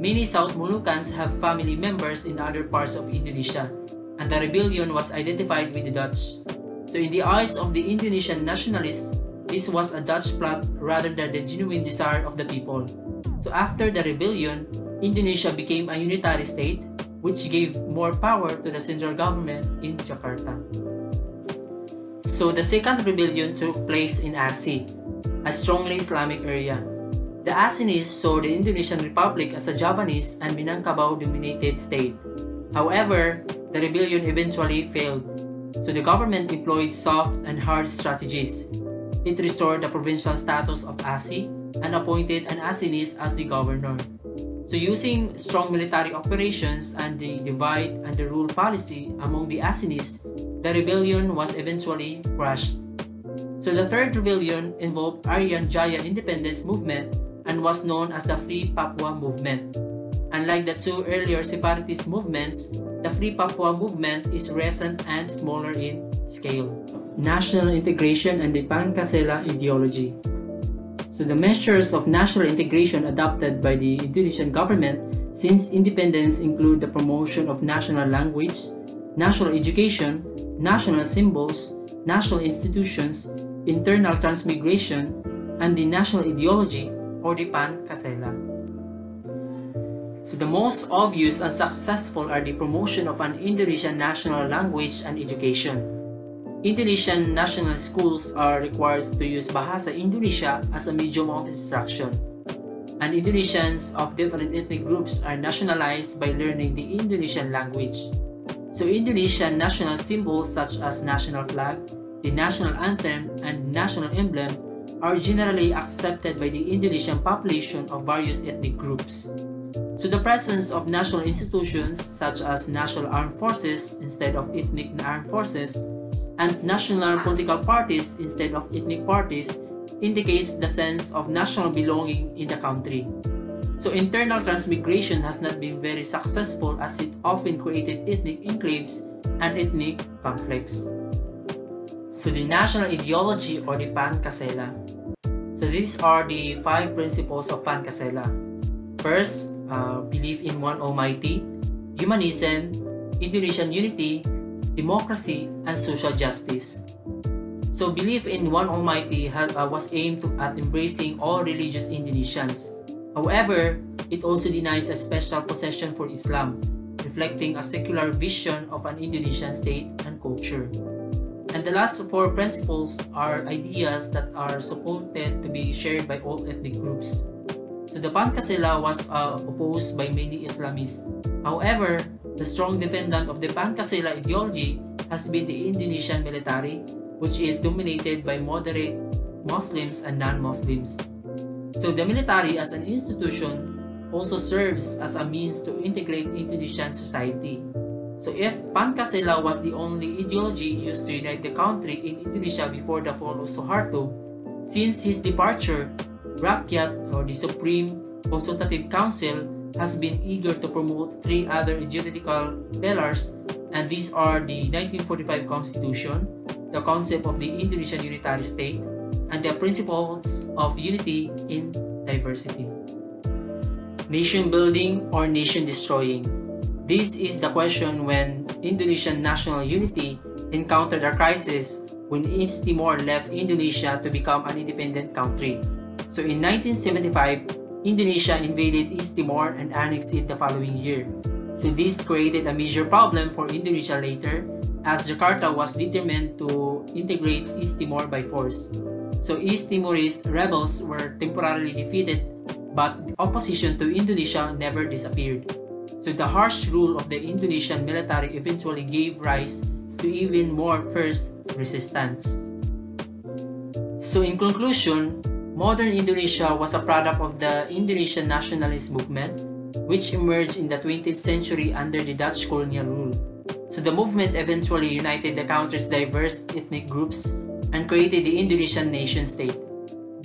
Many South Moluccans have family members in other parts of Indonesia, and the rebellion was identified with the Dutch. So in the eyes of the Indonesian nationalists, this was a Dutch plot rather than the genuine desire of the people. So after the rebellion, Indonesia became a unitary state which gave more power to the central government in Jakarta. So the second rebellion took place in Aceh, a strongly Islamic area. The Acehnese saw the Indonesian Republic as a Javanese and Minangkabau dominated state. However, the rebellion eventually failed, so the government employed soft and hard strategies. It restored the provincial status of Aceh and appointed an Acehnese as the governor. So using strong military operations and the divide and the rule policy among the Acehnese, the rebellion was eventually crushed. So the third rebellion involved Irian Jaya independence movement and was known as the Free Papua movement. Unlike the two earlier separatist movements, the Free Papua movement is recent and smaller in scale. National integration and the Pancasila ideology. So the measures of national integration adopted by the Indonesian government since independence include the promotion of national language, national education, national symbols, national institutions, internal transmigration, and the national ideology or the Pancasila. So the most obvious and successful are the promotion of an Indonesian national language and education. Indonesian national schools are required to use Bahasa Indonesia as a medium of instruction. And Indonesians of different ethnic groups are nationalized by learning the Indonesian language. So Indonesian national symbols such as national flag, the national anthem, and national emblem are generally accepted by the Indonesian population of various ethnic groups. So the presence of national institutions such as national armed forces instead of ethnic armed forces and national political parties instead of ethnic parties indicates the sense of national belonging in the country. So internal transmigration has not been very successful as it often created ethnic enclaves and ethnic conflicts. So the national ideology or the Pancasila. So these are the five principles of Pancasila. First, uh, belief in one Almighty, humanism, Indonesian unity, democracy, and social justice. So belief in one Almighty has, uh, was aimed at embracing all religious Indonesians. However, it also denies a special possession for Islam, reflecting a secular vision of an Indonesian state and culture. And the last four principles are ideas that are supported to be shared by all ethnic groups. So the Pancasila was uh, opposed by many Islamists. However, the strong defendant of the Pancasila ideology has been the Indonesian military, which is dominated by moderate Muslims and non-Muslims. So the military as an institution also serves as a means to integrate Indonesian society. So if Pancasila was the only ideology used to unite the country in Indonesia before the fall of Suharto, since his departure, Rakyat or the Supreme Consultative Council has been eager to promote three other juridical pillars, and these are the 1945 Constitution, the concept of the Indonesian unitary state, and the principles of unity in diversity. Nation building or nation destroying? This is the question when Indonesian national unity encountered a crisis when East Timor left Indonesia to become an independent country. So in 1975, Indonesia invaded East Timor and annexed it the following year. So this created a major problem for Indonesia later as Jakarta was determined to integrate East Timor by force. So East Timorese rebels were temporarily defeated but opposition to Indonesia never disappeared. So the harsh rule of the Indonesian military eventually gave rise to even more first resistance. So in conclusion, Modern Indonesia was a product of the Indonesian nationalist movement, which emerged in the 20th century under the Dutch colonial rule. So the movement eventually united the country's diverse ethnic groups and created the Indonesian nation state.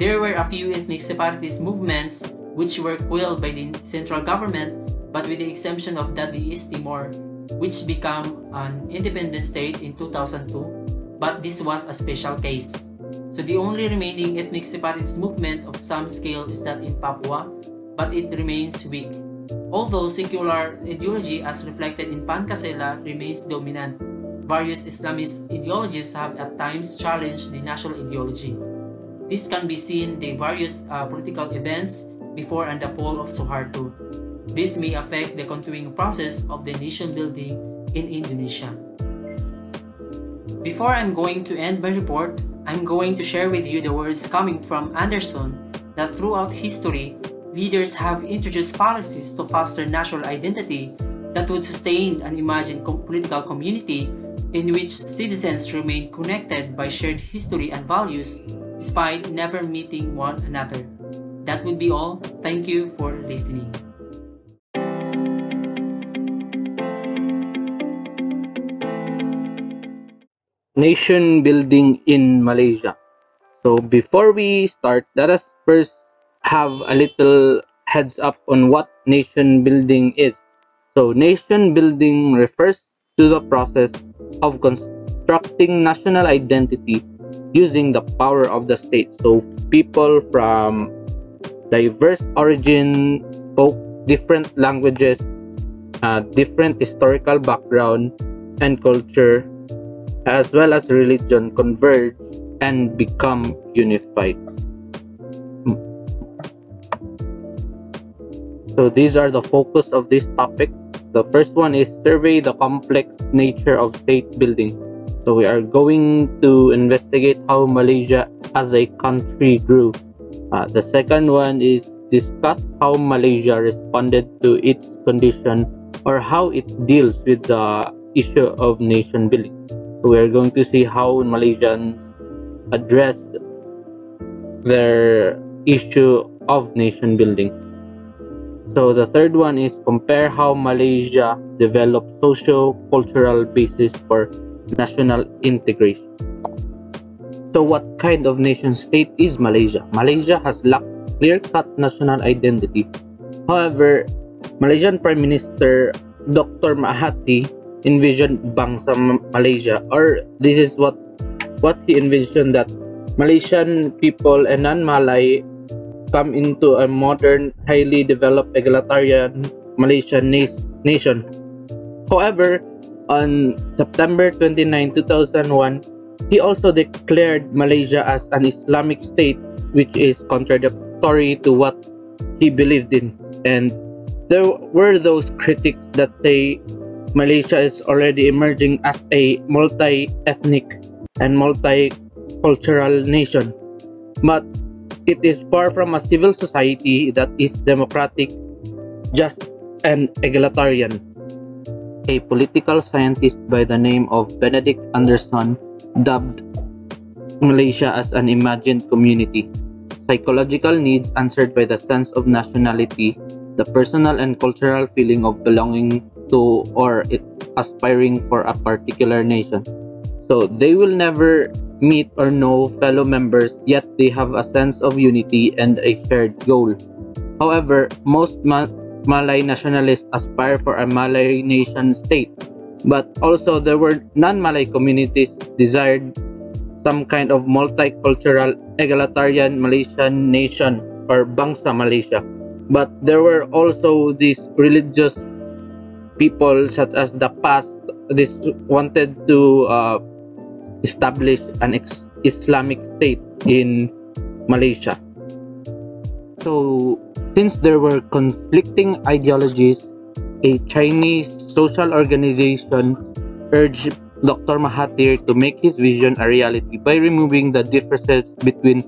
There were a few ethnic separatist movements which were quelled by the central government, but with the exception of Dadi East Timor, which became an independent state in 2002, but this was a special case. So the only remaining ethnic separatist movement of some scale is that in Papua, but it remains weak. Although secular ideology as reflected in Pancasila remains dominant, various Islamist ideologies have at times challenged the national ideology. This can be seen in the various uh, political events before and the fall of Suharto. This may affect the continuing process of the nation building in Indonesia. Before I'm going to end my report, I'm going to share with you the words coming from Anderson that throughout history, leaders have introduced policies to foster national identity that would sustain an imagined political community in which citizens remain connected by shared history and values despite never meeting one another. That would be all. Thank you for listening. Nation building in Malaysia. So before we start, let us first have a little heads up on what nation building is. So nation building refers to the process of constructing national identity using the power of the state. So people from diverse origin spoke different languages, uh, different historical background and culture, as well as religion converge and become unified. So these are the focus of this topic. The first one is survey the complex nature of state building. So we are going to investigate how Malaysia as a country grew. Uh, the second one is discuss how Malaysia responded to its condition or how it deals with the issue of nation building. We are going to see how Malaysians address their issue of nation building. So the third one is compare how Malaysia developed socio-cultural basis for national integration. So what kind of nation state is Malaysia? Malaysia has lacked clear-cut national identity. However, Malaysian Prime Minister Dr. Mahathir envisioned Bangsa Malaysia or this is what what he envisioned that Malaysian people and non-Malay come into a modern, highly developed egalitarian Malaysian na nation. However, on September 29, 2001, he also declared Malaysia as an Islamic state, which is contradictory to what he believed in. And there were those critics that say Malaysia is already emerging as a multi ethnic and multicultural nation. But it is far from a civil society that is democratic, just, and egalitarian. A political scientist by the name of Benedict Anderson dubbed Malaysia as an imagined community. Psychological needs answered by the sense of nationality, the personal and cultural feeling of belonging to or aspiring for a particular nation. So they will never meet or know fellow members, yet they have a sense of unity and a shared goal. However, most Ma Malay nationalists aspire for a Malay nation state, but also there were non-Malay communities desired some kind of multicultural egalitarian Malaysian nation or Bangsa Malaysia. But there were also these religious people such as the past this wanted to uh, establish an Islamic state in Malaysia. So, since there were conflicting ideologies, a Chinese social organization urged Dr. Mahathir to make his vision a reality by removing the differences between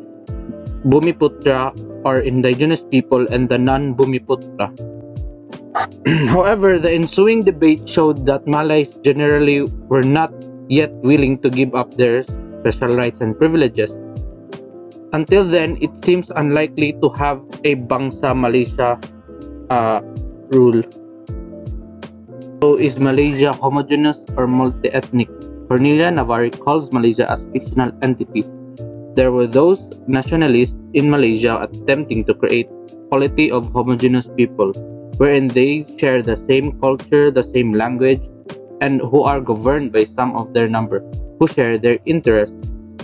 Bumiputra or indigenous people and the non-Bumiputra. However, the ensuing debate showed that Malays generally were not yet willing to give up their special rights and privileges. Until then, it seems unlikely to have a Bangsa Malaysia uh, rule. So, is Malaysia homogeneous or multi-ethnic? Cornelia Navarre calls Malaysia a fictional entity. There were those nationalists in Malaysia attempting to create quality of homogeneous people, wherein they share the same culture, the same language, and who are governed by some of their number who share their interests.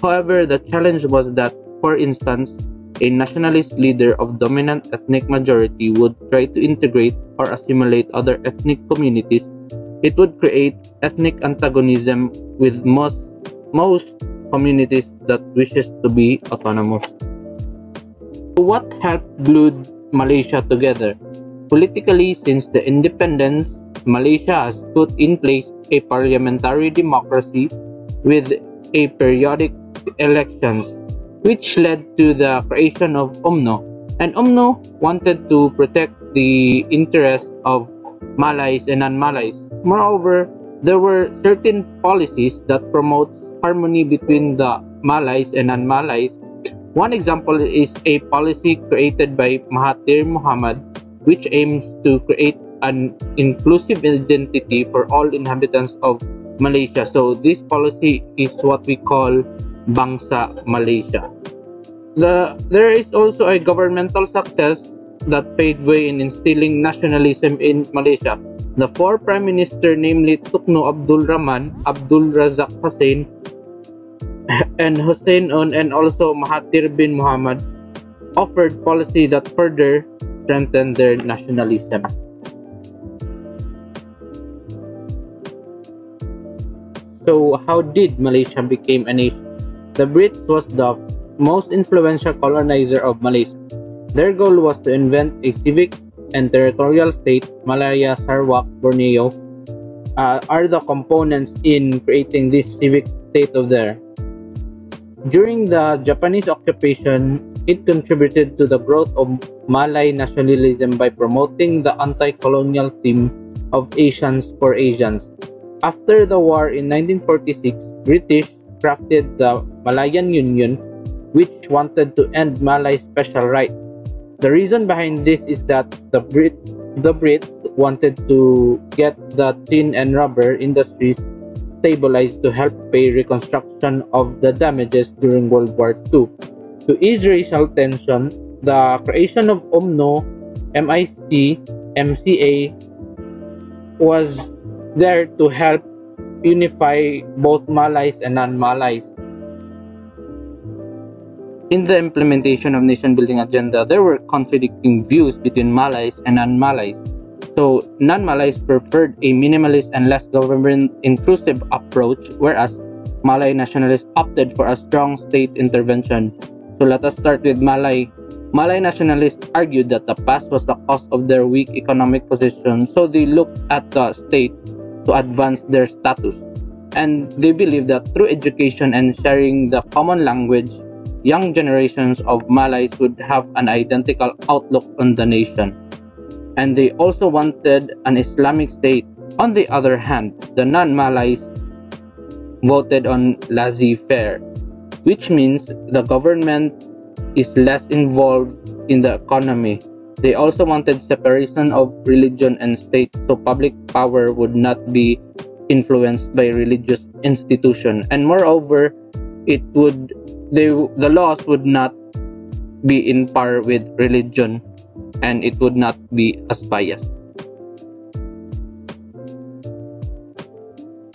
However, the challenge was that, for instance, a nationalist leader of dominant ethnic majority would try to integrate or assimilate other ethnic communities. It would create ethnic antagonism with most most communities that wishes to be autonomous. what helped glue Malaysia together? Politically, since the independence, Malaysia has put in place a parliamentary democracy with a periodic elections, which led to the creation of UMNO. And UMNO wanted to protect the interests of Malays and non-Malays. Moreover, there were certain policies that promote harmony between the Malays and non-Malays. One example is a policy created by Mahathir Mohamad which aims to create an inclusive identity for all inhabitants of Malaysia. So this policy is what we call Bangsa Malaysia. The, there is also a governmental success that paved way in instilling nationalism in Malaysia. The four prime minister, namely Tunku Abdul Rahman, Abdul Razak Hussain, and Hussein Onn, and also Mahathir bin Mohamad, offered policy that further strengthen their nationalism. So how did Malaysia become a nation? The Brits was the most influential colonizer of Malaysia. Their goal was to invent a civic and territorial state. Malaya, Sarawak, Borneo uh, are the components in creating this civic state of theirs. During the Japanese occupation, it contributed to the growth of Malay nationalism by promoting the anti-colonial theme of Asians for Asians. After the war in 1946, British crafted the Malayan Union, which wanted to end Malay special rights. The reason behind this is that the Brit the Brits wanted to get the tin and rubber industries stabilized to help pay reconstruction of the damages during World War II. To ease racial tension, the creation of UMNO, MIC, MCA was there to help unify both Malays and non-Malays. In the implementation of nation building agenda, there were contradicting views between Malays and non-Malays. So non-Malays preferred a minimalist and less government intrusive approach, whereas Malay nationalists opted for a strong state intervention so let us start with Malay. Malay nationalists argued that the past was the cause of their weak economic position, so they looked at the state to advance their status. And they believed that through education and sharing the common language, young generations of Malays would have an identical outlook on the nation. And they also wanted an Islamic state. On the other hand, the non Malays voted on laissez faire, which means the government is less involved in the economy. They also wanted separation of religion and state so public power would not be influenced by religious institution and moreover it would they the laws would not be in par with religion and it would not be as biased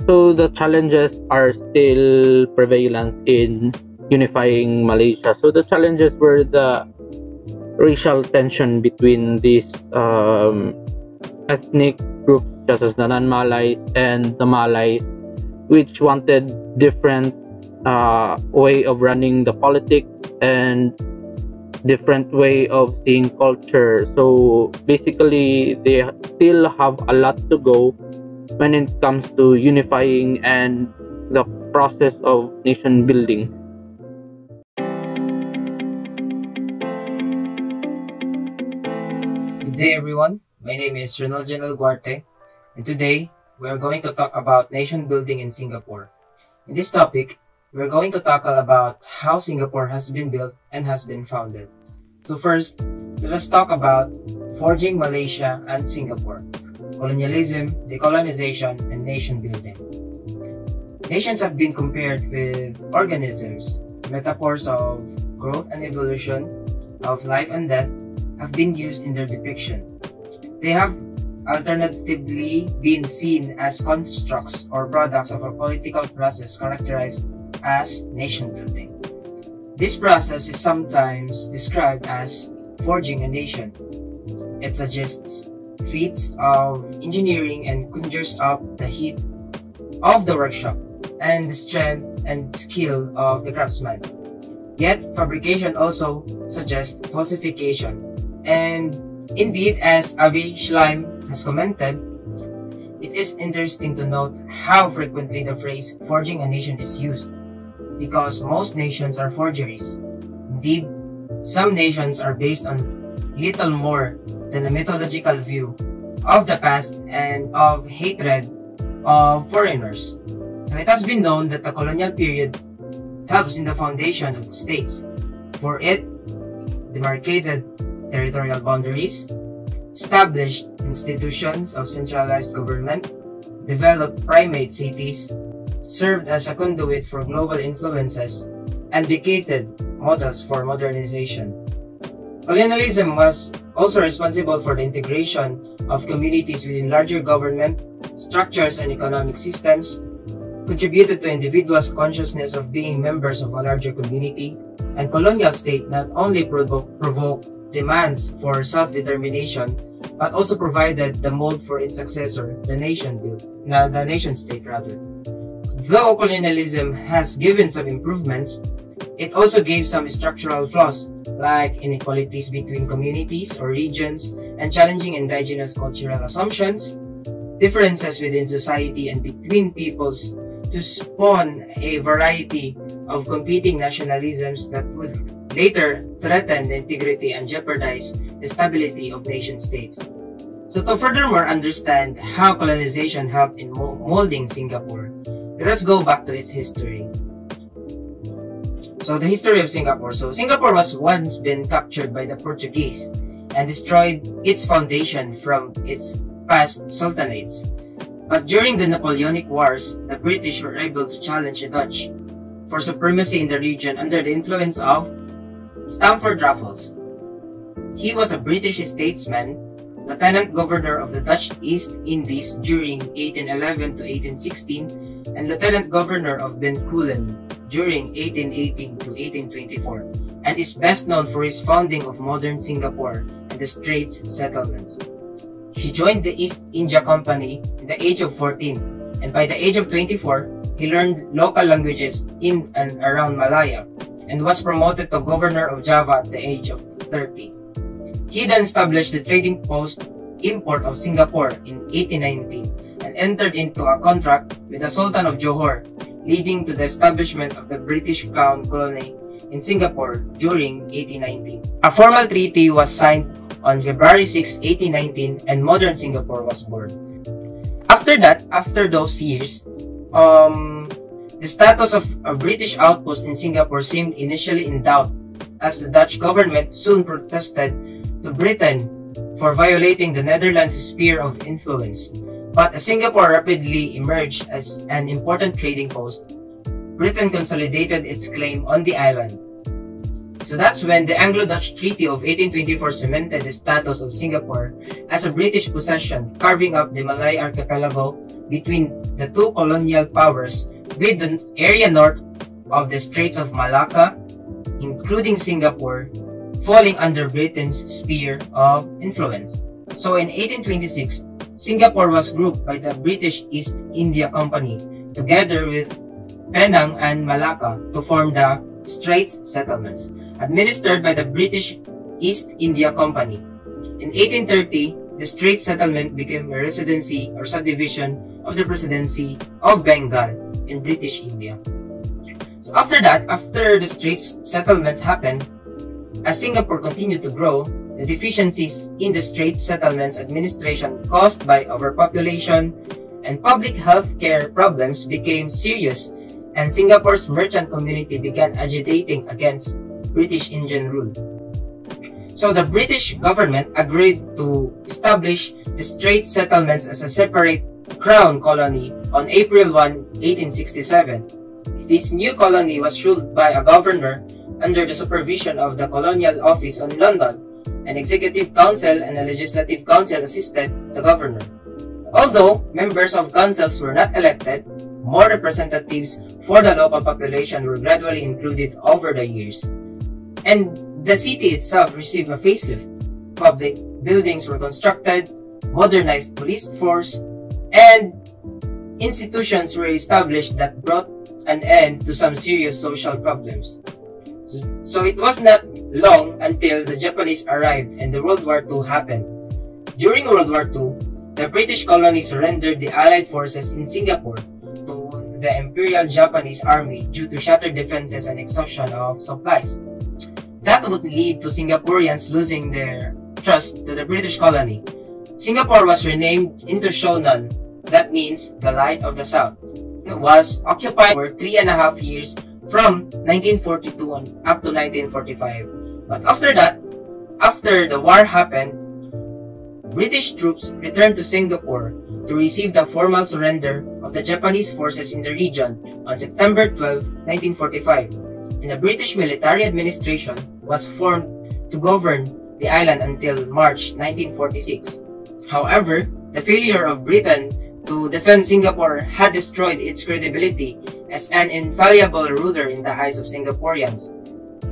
So the challenges are still prevalent in unifying Malaysia. So the challenges were the racial tension between these um, ethnic groups, such as the non-Malays and the Malays, which wanted different uh, way of running the politics and different way of seeing culture. So basically, they still have a lot to go when it comes to unifying and the process of nation building. Good day everyone, my name is Ronel Jhon Guarte and today we are going to talk about nation building in Singapore. In this topic, we are going to talk about how Singapore has been built and has been founded. So first, let us talk about forging Malaysia and Singapore colonialism, decolonization, and nation building. Nations have been compared with organisms. Metaphors of growth and evolution, of life and death, have been used in their depiction. They have alternatively been seen as constructs or products of a political process characterized as nation building. This process is sometimes described as forging a nation. It suggests feats of engineering and conjures up the heat of the workshop and the strength and skill of the craftsman. Yet, fabrication also suggests falsification. And indeed, as Avi Shlaim has commented, it is interesting to note how frequently the phrase forging a nation is used, because most nations are forgeries. Indeed, some nations are based on little more than a mythological view of the past and of hatred of foreigners. So it has been known that the colonial period helps in the foundation of the states, for it demarcated territorial boundaries, established institutions of centralized government, developed primate cities, served as a conduit for global influences, and vacated models for modernization. Colonialism was also responsible for the integration of communities within larger government, structures, and economic systems, contributed to individuals' consciousness of being members of a larger community, and colonial state not only provo provoked demands for self-determination, but also provided the mold for its successor, the nation built, the nation state rather. Though colonialism has given some improvements, it also gave some structural flaws, like inequalities between communities or regions and challenging indigenous cultural assumptions, differences within society and between peoples to spawn a variety of competing nationalisms that would later threaten the integrity and jeopardize the stability of nation states. So to furthermore understand how colonization helped in molding Singapore, let us go back to its history. So the history of Singapore. So Singapore was once been captured by the Portuguese and destroyed its foundation from its past sultanates. But during the Napoleonic Wars, the British were able to challenge the Dutch for supremacy in the region under the influence of Stamford Raffles. He was a British statesman, Lieutenant Governor of the Dutch East Indies during 1811 to 1816, and Lieutenant Governor of Bencoolen during 1818 to 1824, and is best known for his founding of modern Singapore and the Straits settlements. He joined the East India Company at the age of 14, and by the age of 24, he learned local languages in and around Malaya, and was promoted to Governor of Java at the age of 30. He then established the trading post import of Singapore in 1819 and entered into a contract with the Sultan of Johor leading to the establishment of the British Crown colony in Singapore during 1819. A formal treaty was signed on February 6, 1819 and modern Singapore was born. After that, after those years, um, the status of a British outpost in Singapore seemed initially in doubt as the Dutch government soon protested to Britain for violating the Netherlands' sphere of influence. But Singapore rapidly emerged as an important trading post, Britain consolidated its claim on the island. So that's when the Anglo-Dutch Treaty of 1824 cemented the status of Singapore as a British possession, carving up the Malay archipelago between the two colonial powers with the area north of the Straits of Malacca, including Singapore, falling under Britain's sphere of influence. So in 1826, Singapore was grouped by the British East India Company together with Penang and Malacca to form the Straits Settlements, administered by the British East India Company. In 1830, the Straits Settlement became a residency or subdivision of the Presidency of Bengal in British India. So after that, after the Straits Settlements happened, as Singapore continued to grow, the deficiencies in the Straits Settlements Administration caused by overpopulation and public health care problems became serious and Singapore's merchant community began agitating against British Indian rule. So the British government agreed to establish the Straits Settlements as a separate crown colony on April 1, 1867. This new colony was ruled by a governor under the supervision of the Colonial Office on London an executive council and a legislative council assisted the governor. Although members of councils were not elected, more representatives for the local population were gradually included over the years. And the city itself received a facelift. Public buildings were constructed, modernized police force, and institutions were established that brought an end to some serious social problems. So it was not long until the Japanese arrived and the World War II happened. During World War II, the British colony surrendered the Allied forces in Singapore to the Imperial Japanese Army due to shattered defenses and exhaustion of supplies. That would lead to Singaporeans losing their trust to the British colony. Singapore was renamed into Shonan, that means the light of the south. It was occupied for three and a half years from 1942 up to 1945. But after that, after the war happened, British troops returned to Singapore to receive the formal surrender of the Japanese forces in the region on September 12, 1945, and the British military administration was formed to govern the island until March 1946. However, the failure of Britain to defend Singapore had destroyed its credibility as an infallible ruler in the eyes of Singaporeans.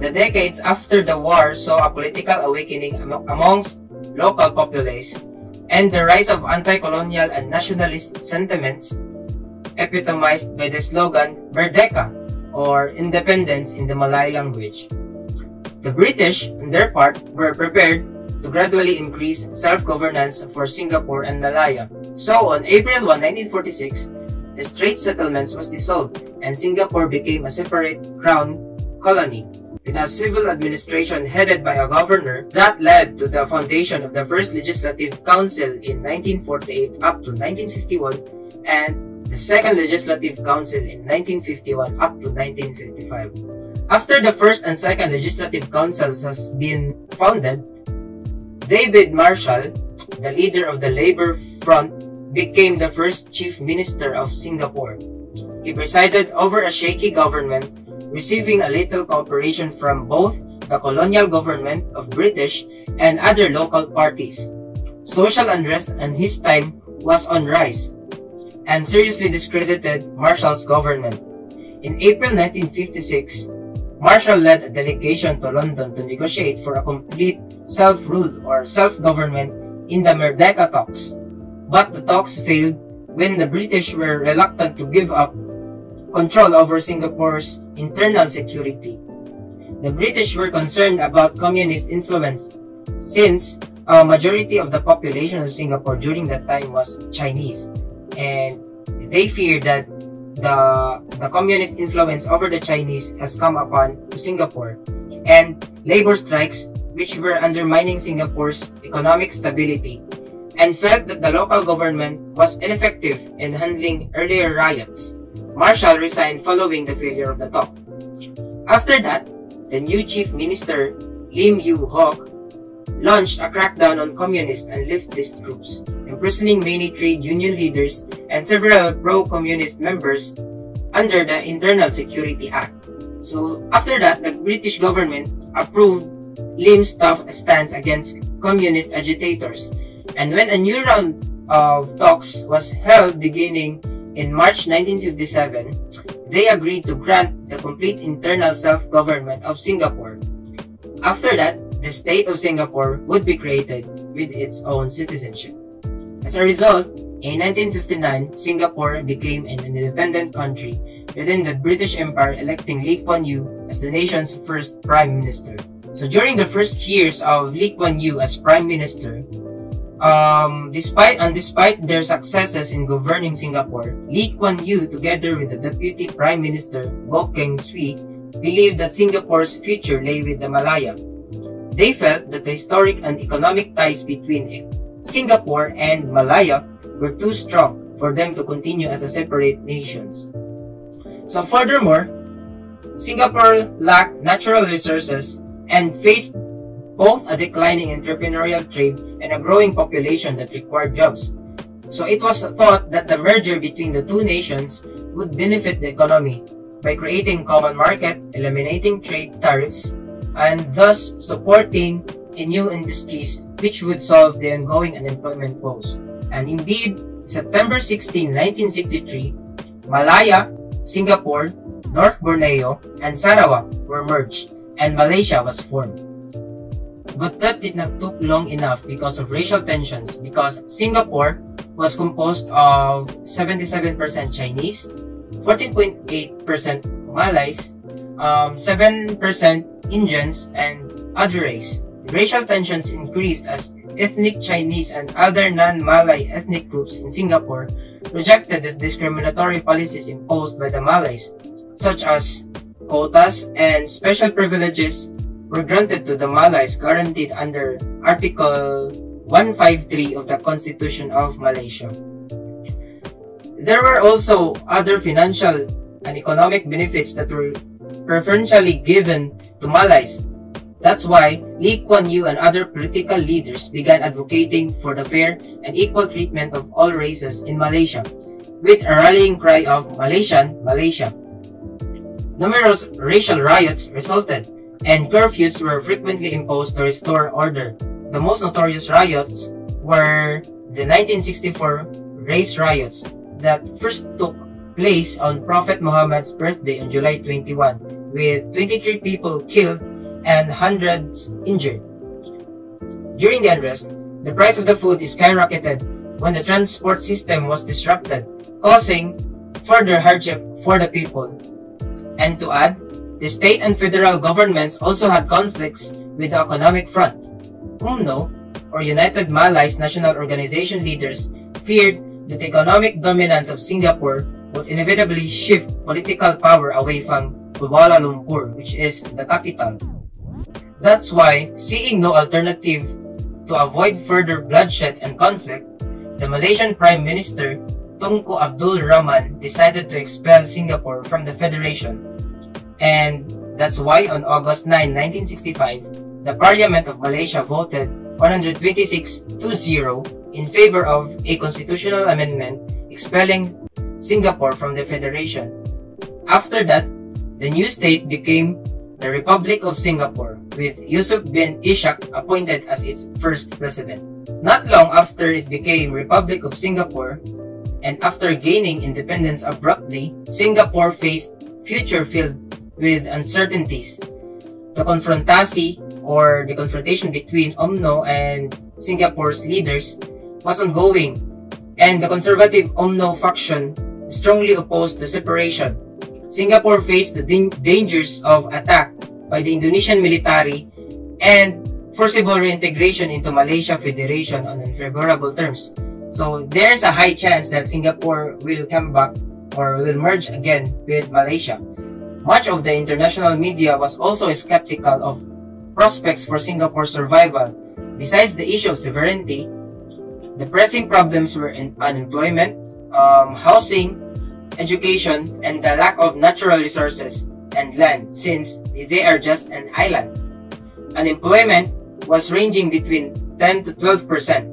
The decades after the war saw a political awakening amongst local populace and the rise of anti-colonial and nationalist sentiments epitomized by the slogan Merdeka or independence in the Malay language. The British, on their part, were prepared to gradually increase self-governance for Singapore and Malaya. So on April 1, 1946, the Straits Settlements was dissolved and Singapore became a separate crown colony with a civil administration headed by a governor that led to the foundation of the first Legislative Council in 1948 up to 1951 and the second Legislative Council in 1951 up to 1955. After the first and second Legislative Councils has been founded, David Marshall, the leader of the Labour Front, became the first Chief Minister of Singapore. He presided over a shaky government, receiving a little cooperation from both the colonial government of British and other local parties. Social unrest in his time was on rise and seriously discredited Marshall's government. In April 1956, Marshall led a delegation to London to negotiate for a complete self-rule or self-government in the Merdeka talks. But the talks failed when the British were reluctant to give up control over Singapore's internal security. The British were concerned about communist influence since a majority of the population of Singapore during that time was Chinese and they feared that the, the communist influence over the Chinese has come upon to Singapore, and labor strikes which were undermining Singapore's economic stability, and felt that the local government was ineffective in handling earlier riots. Marshall resigned following the failure of the talk. After that, the new chief minister, Lim Yew Hock, launched a crackdown on communist and leftist groups, imprisoning many trade union leaders and several pro-communist members under the Internal Security Act. So after that, the British government approved Lim's tough stance against communist agitators. And when a new round of talks was held beginning in March 1957, they agreed to grant the complete internal self-government of Singapore. After that, the state of Singapore would be created with its own citizenship. As a result, in 1959, Singapore became an independent country within the British Empire electing Lee Kuan Yew as the nation's first Prime Minister. So during the first years of Lee Kuan Yew as Prime Minister, um, despite and despite their successes in governing Singapore, Lee Kuan Yew together with the Deputy Prime Minister Goh Keng Swee believed that Singapore's future lay with the Malaya. They felt that the historic and economic ties between Singapore and Malaya were too strong for them to continue as separate nations. So furthermore, Singapore lacked natural resources and faced both a declining entrepreneurial trade and a growing population that required jobs. So it was thought that the merger between the two nations would benefit the economy by creating common market, eliminating trade tariffs, and thus supporting in new industries which would solve the ongoing unemployment woes. And indeed, September 16, 1963, Malaya, Singapore, North Borneo, and Sarawak were merged, and Malaysia was formed. But that did not took long enough because of racial tensions because Singapore was composed of 77% Chinese, 14.8% Malays, um, 7% Indians, and other race. Racial tensions increased as ethnic Chinese and other non-Malay ethnic groups in Singapore rejected the discriminatory policies imposed by the Malays, such as quotas and special privileges were granted to the Malays guaranteed under Article 153 of the Constitution of Malaysia. There were also other financial and economic benefits that were preferentially given to Malays. That's why Lee Kuan Yew and other political leaders began advocating for the fair and equal treatment of all races in Malaysia, with a rallying cry of Malaysian, Malaysia. Numerous racial riots resulted, and curfews were frequently imposed to restore order. The most notorious riots were the 1964 race riots that first took place on Prophet Muhammad's birthday on July 21, with 23 people killed and hundreds injured. During the unrest, the price of the food is skyrocketed when the transport system was disrupted, causing further hardship for the people. And to add, the state and federal governments also had conflicts with the economic front. UMNO, or United Malays National Organization leaders, feared that the economic dominance of Singapore would inevitably shift political power away from Kuala Lumpur, which is the capital. That's why, seeing no alternative to avoid further bloodshed and conflict, the Malaysian Prime Minister Tunku Abdul Rahman decided to expel Singapore from the Federation. And that's why on August 9, 1965, the Parliament of Malaysia voted 126 to 0 in favor of a constitutional amendment expelling Singapore from the Federation. After that, the new state became the Republic of Singapore, with Yusuf bin Ishak appointed as its first president. Not long after it became Republic of Singapore, and after gaining independence abruptly, Singapore faced future filled with uncertainties. The confrontasi, or the confrontation between UMNO and Singapore's leaders, was ongoing, and the conservative UMNO faction strongly opposed the separation Singapore faced the dangers of attack by the Indonesian military and forcible reintegration into Malaysia Federation on unfavorable terms. So there's a high chance that Singapore will come back or will merge again with Malaysia. Much of the international media was also skeptical of prospects for Singapore's survival. Besides the issue of sovereignty, the pressing problems were in unemployment, um, housing, education, and the lack of natural resources and land since they are just an island. Unemployment was ranging between 10 to 12 percent,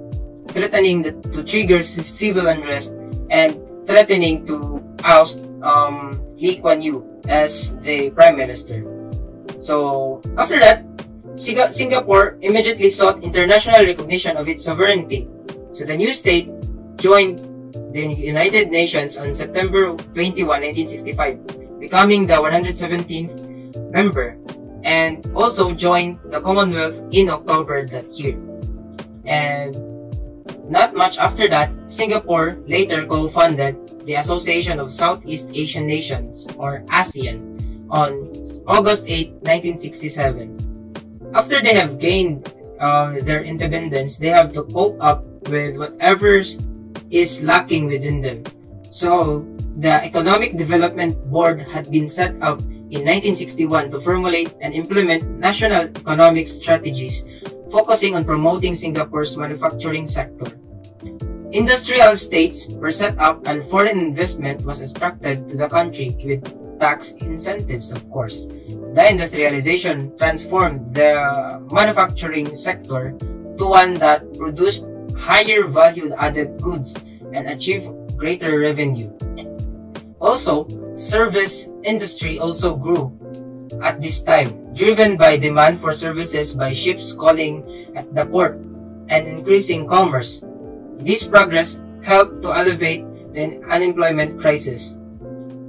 threatening to trigger civil unrest and threatening to oust um, Lee Kuan Yew as the prime minister. So after that, Singapore immediately sought international recognition of its sovereignty. So the new state joined the United Nations on September 21, 1965, becoming the 117th member, and also joined the Commonwealth in October that year. And not much after that, Singapore later co-funded the Association of Southeast Asian Nations, or ASEAN, on August 8, 1967. After they have gained uh, their independence, they have to cope up with whatever is lacking within them. So, the Economic Development Board had been set up in 1961 to formulate and implement national economic strategies focusing on promoting Singapore's manufacturing sector. Industrial states were set up and foreign investment was attracted to the country with tax incentives, of course. The industrialization transformed the manufacturing sector to one that produced higher value added goods and achieved greater revenue. Also, service industry also grew at this time, driven by demand for services by ships calling at the port and increasing commerce. This progress helped to elevate the unemployment crisis.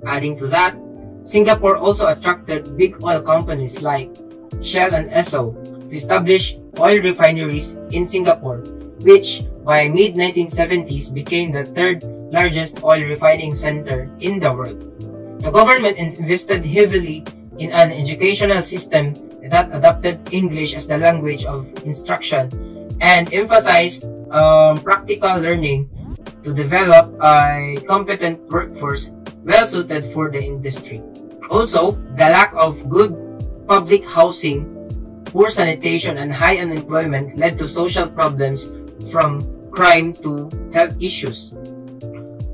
Adding to that, Singapore also attracted big oil companies like Shell and Esso to establish oil refineries in Singapore which by mid-1970s became the third largest oil refining center in the world. The government invested heavily in an educational system that adopted English as the language of instruction and emphasized um, practical learning to develop a competent workforce well suited for the industry. Also, the lack of good public housing, poor sanitation, and high unemployment led to social problems from crime to health issues.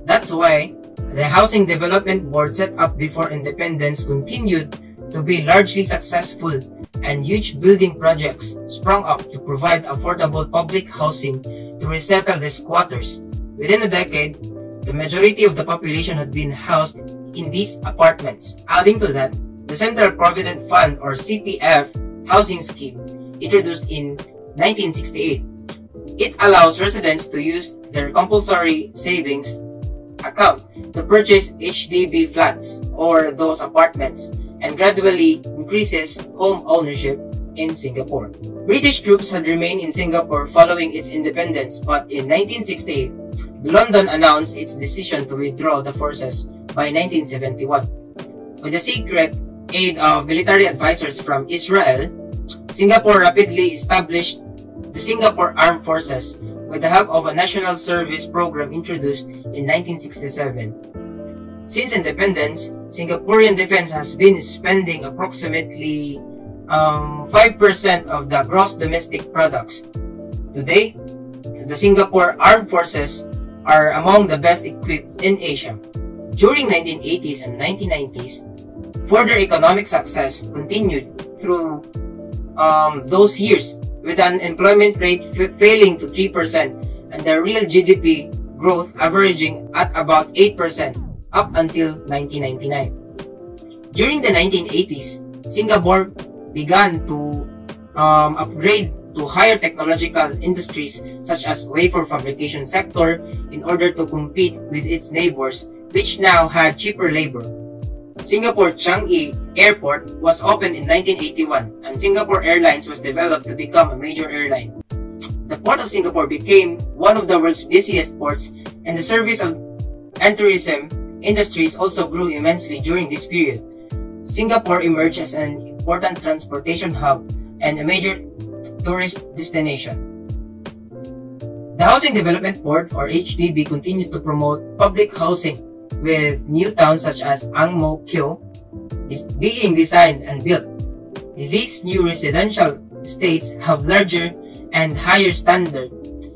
That's why the Housing Development Board set up before independence continued to be largely successful and huge building projects sprung up to provide affordable public housing to resettle the squatters. Within a decade, the majority of the population had been housed in these apartments. Adding to that, the Central Provident Fund or CPF housing scheme introduced in 1968. It allows residents to use their compulsory savings account to purchase HDB flats or those apartments and gradually increases home ownership in Singapore. British troops had remained in Singapore following its independence, but in 1968, London announced its decision to withdraw the forces by 1971. With the secret aid of military advisors from Israel, Singapore rapidly established the Singapore Armed Forces with the help of a national service program introduced in 1967. Since independence, Singaporean defense has been spending approximately um, 5% of the gross domestic products. Today, the Singapore Armed Forces are among the best equipped in Asia. During 1980s and 1990s, further economic success continued through um, those years with an employment rate failing to 3% and the real GDP growth averaging at about 8% up until 1999. During the 1980s, Singapore began to um, upgrade to higher technological industries such as wafer fabrication sector in order to compete with its neighbors which now had cheaper labor. Singapore Changi Airport was opened in 1981 and Singapore Airlines was developed to become a major airline. The Port of Singapore became one of the world's busiest ports and the service of and tourism industries also grew immensely during this period. Singapore emerged as an important transportation hub and a major tourist destination. The Housing Development Board or HDB continued to promote public housing with new towns such as Ang Mo Kio being designed and built. These new residential estates have larger and higher standard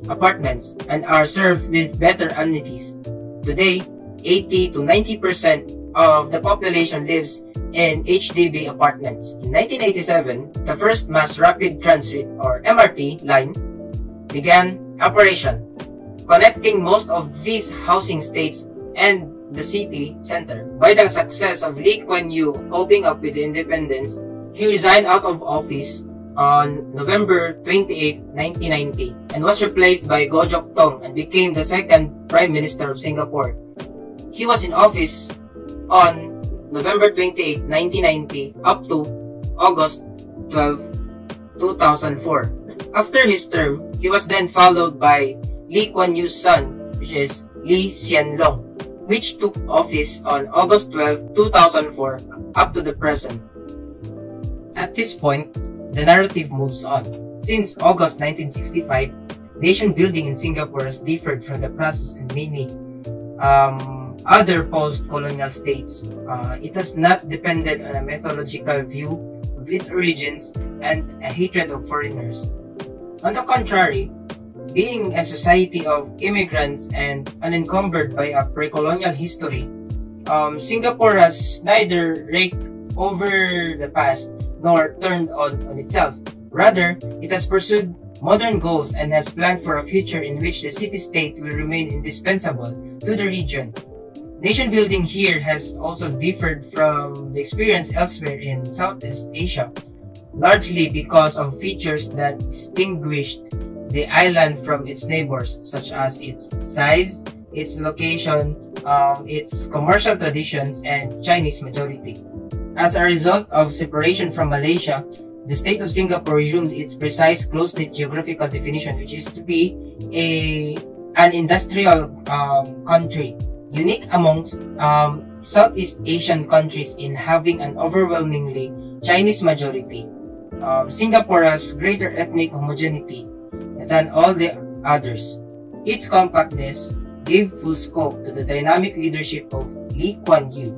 apartments and are served with better amenities. Today, 80 to 90% of the population lives in HDB apartments. In 1987, the first mass rapid transit or MRT line began operation, connecting most of these housing states and the city center. By the success of Lee Kuan Yew coping up with independence, he resigned out of office on November 28, 1990 and was replaced by Goh Chok Tong and became the second Prime Minister of Singapore. He was in office on November 28, 1990 up to August 12, 2004. After his term, he was then followed by Lee Kuan Yew's son, which is Lee Hsien Loong, which took office on August 12, 2004 up to the present. At this point, the narrative moves on. Since August 1965, nation building in Singapore has differed from the process in many um, other post-colonial states. Uh, it has not depended on a mythological view of its origins and a hatred of foreigners. On the contrary, being a society of immigrants and unencumbered by a pre-colonial history, um, Singapore has neither raked over the past nor turned on, on itself. Rather, it has pursued modern goals and has planned for a future in which the city-state will remain indispensable to the region Nation building here has also differed from the experience elsewhere in Southeast Asia, largely because of features that distinguished the island from its neighbors, such as its size, its location, um, its commercial traditions, and Chinese majority. As a result of separation from Malaysia, the state of Singapore resumed its precise close-knit geographical definition, which is to be a an industrial um, country unique amongst um, Southeast Asian countries in having an overwhelmingly Chinese majority. Um, Singapore has greater ethnic homogeneity than all the others. Its compactness gave full scope to the dynamic leadership of Lee Kuan Yew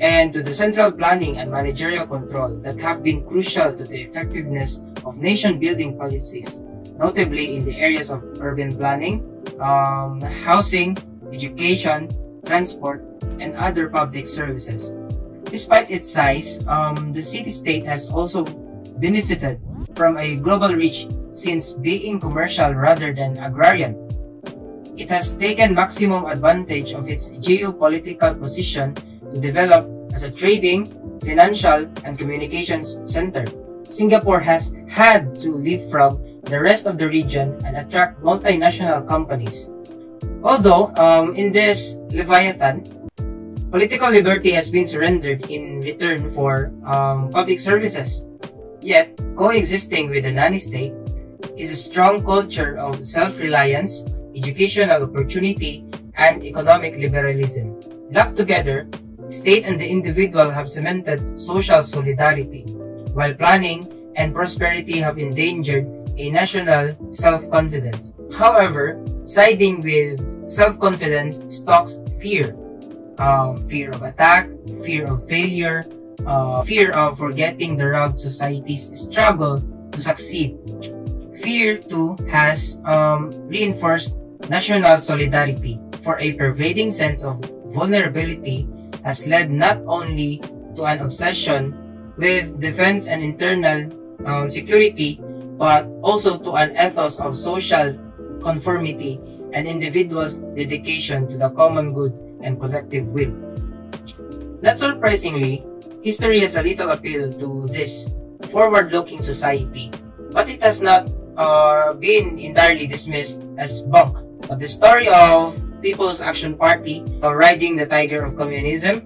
and to the central planning and managerial control that have been crucial to the effectiveness of nation-building policies, notably in the areas of urban planning, um, housing, education, transport, and other public services. Despite its size, um, the city-state has also benefited from a global reach since being commercial rather than agrarian. It has taken maximum advantage of its geopolitical position to develop as a trading, financial, and communications center. Singapore has had to leapfrog the rest of the region and attract multinational companies. Although, um, in this Leviathan, political liberty has been surrendered in return for um, public services. Yet, coexisting with the nanny-state is a strong culture of self-reliance, educational opportunity, and economic liberalism. Locked together, state and the individual have cemented social solidarity, while planning and prosperity have endangered a national self-confidence. However, siding with self-confidence stalks fear. Um, fear of attack, fear of failure, uh, fear of forgetting the rugged society's struggle to succeed. Fear, too, has um, reinforced national solidarity for a pervading sense of vulnerability has led not only to an obsession with defense and internal um, security, but also to an ethos of social conformity and individuals' dedication to the common good and collective will. Not surprisingly, history has a little appeal to this forward-looking society, but it has not uh, been entirely dismissed as bunk. But the story of People's Action Party, uh, riding the tiger of communism,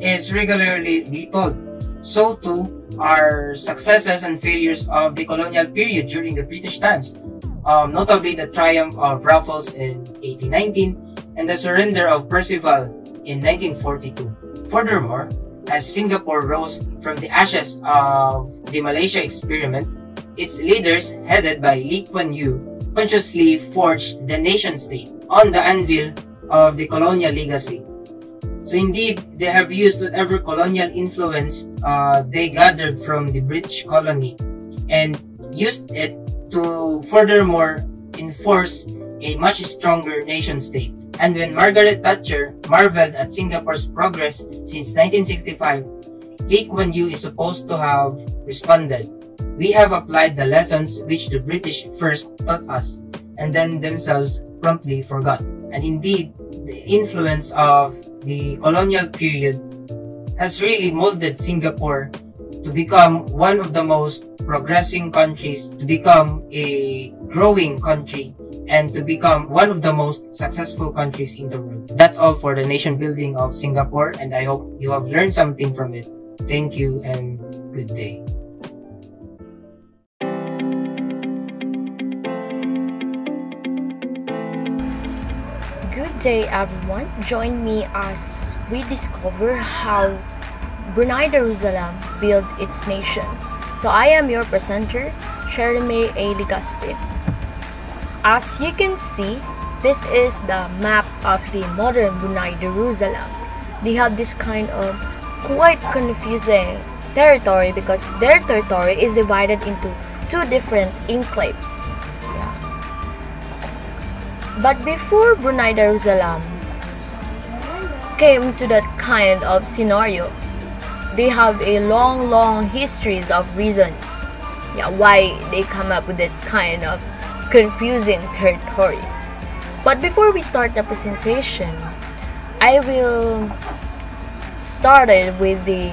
is regularly retold. So too are successes and failures of the colonial period during the British times, um, notably the triumph of Raffles in 1819 and the surrender of Percival in 1942. Furthermore, as Singapore rose from the ashes of the Malaysia experiment, its leaders, headed by Lee Kuan Yew, consciously forged the nation-state on the anvil of the colonial legacy. So indeed, they have used whatever colonial influence uh, they gathered from the British colony and used it to furthermore enforce a much stronger nation state. And when Margaret Thatcher marveled at Singapore's progress since 1965, Lee Kuan Yew is supposed to have responded, We have applied the lessons which the British first taught us, and then themselves promptly forgot. And indeed, the influence of the colonial period has really molded Singapore to become one of the most progressing countries, to become a growing country, and to become one of the most successful countries in the world. That's all for the nation building of Singapore, and I hope you have learned something from it. Thank you and good day. Day, everyone. Join me as we discover how Brunei Darussalam built its nation. So I am your presenter, Cherry Mae Legaspi. As you can see, this is the map of the modern Brunei Darussalam. They have this kind of quite confusing territory because their territory is divided into two different enclaves. But before Brunei Darussalam came to that kind of scenario, they have a long, long histories of reasons yeah, why they come up with that kind of confusing territory. But before we start the presentation, I will start it with the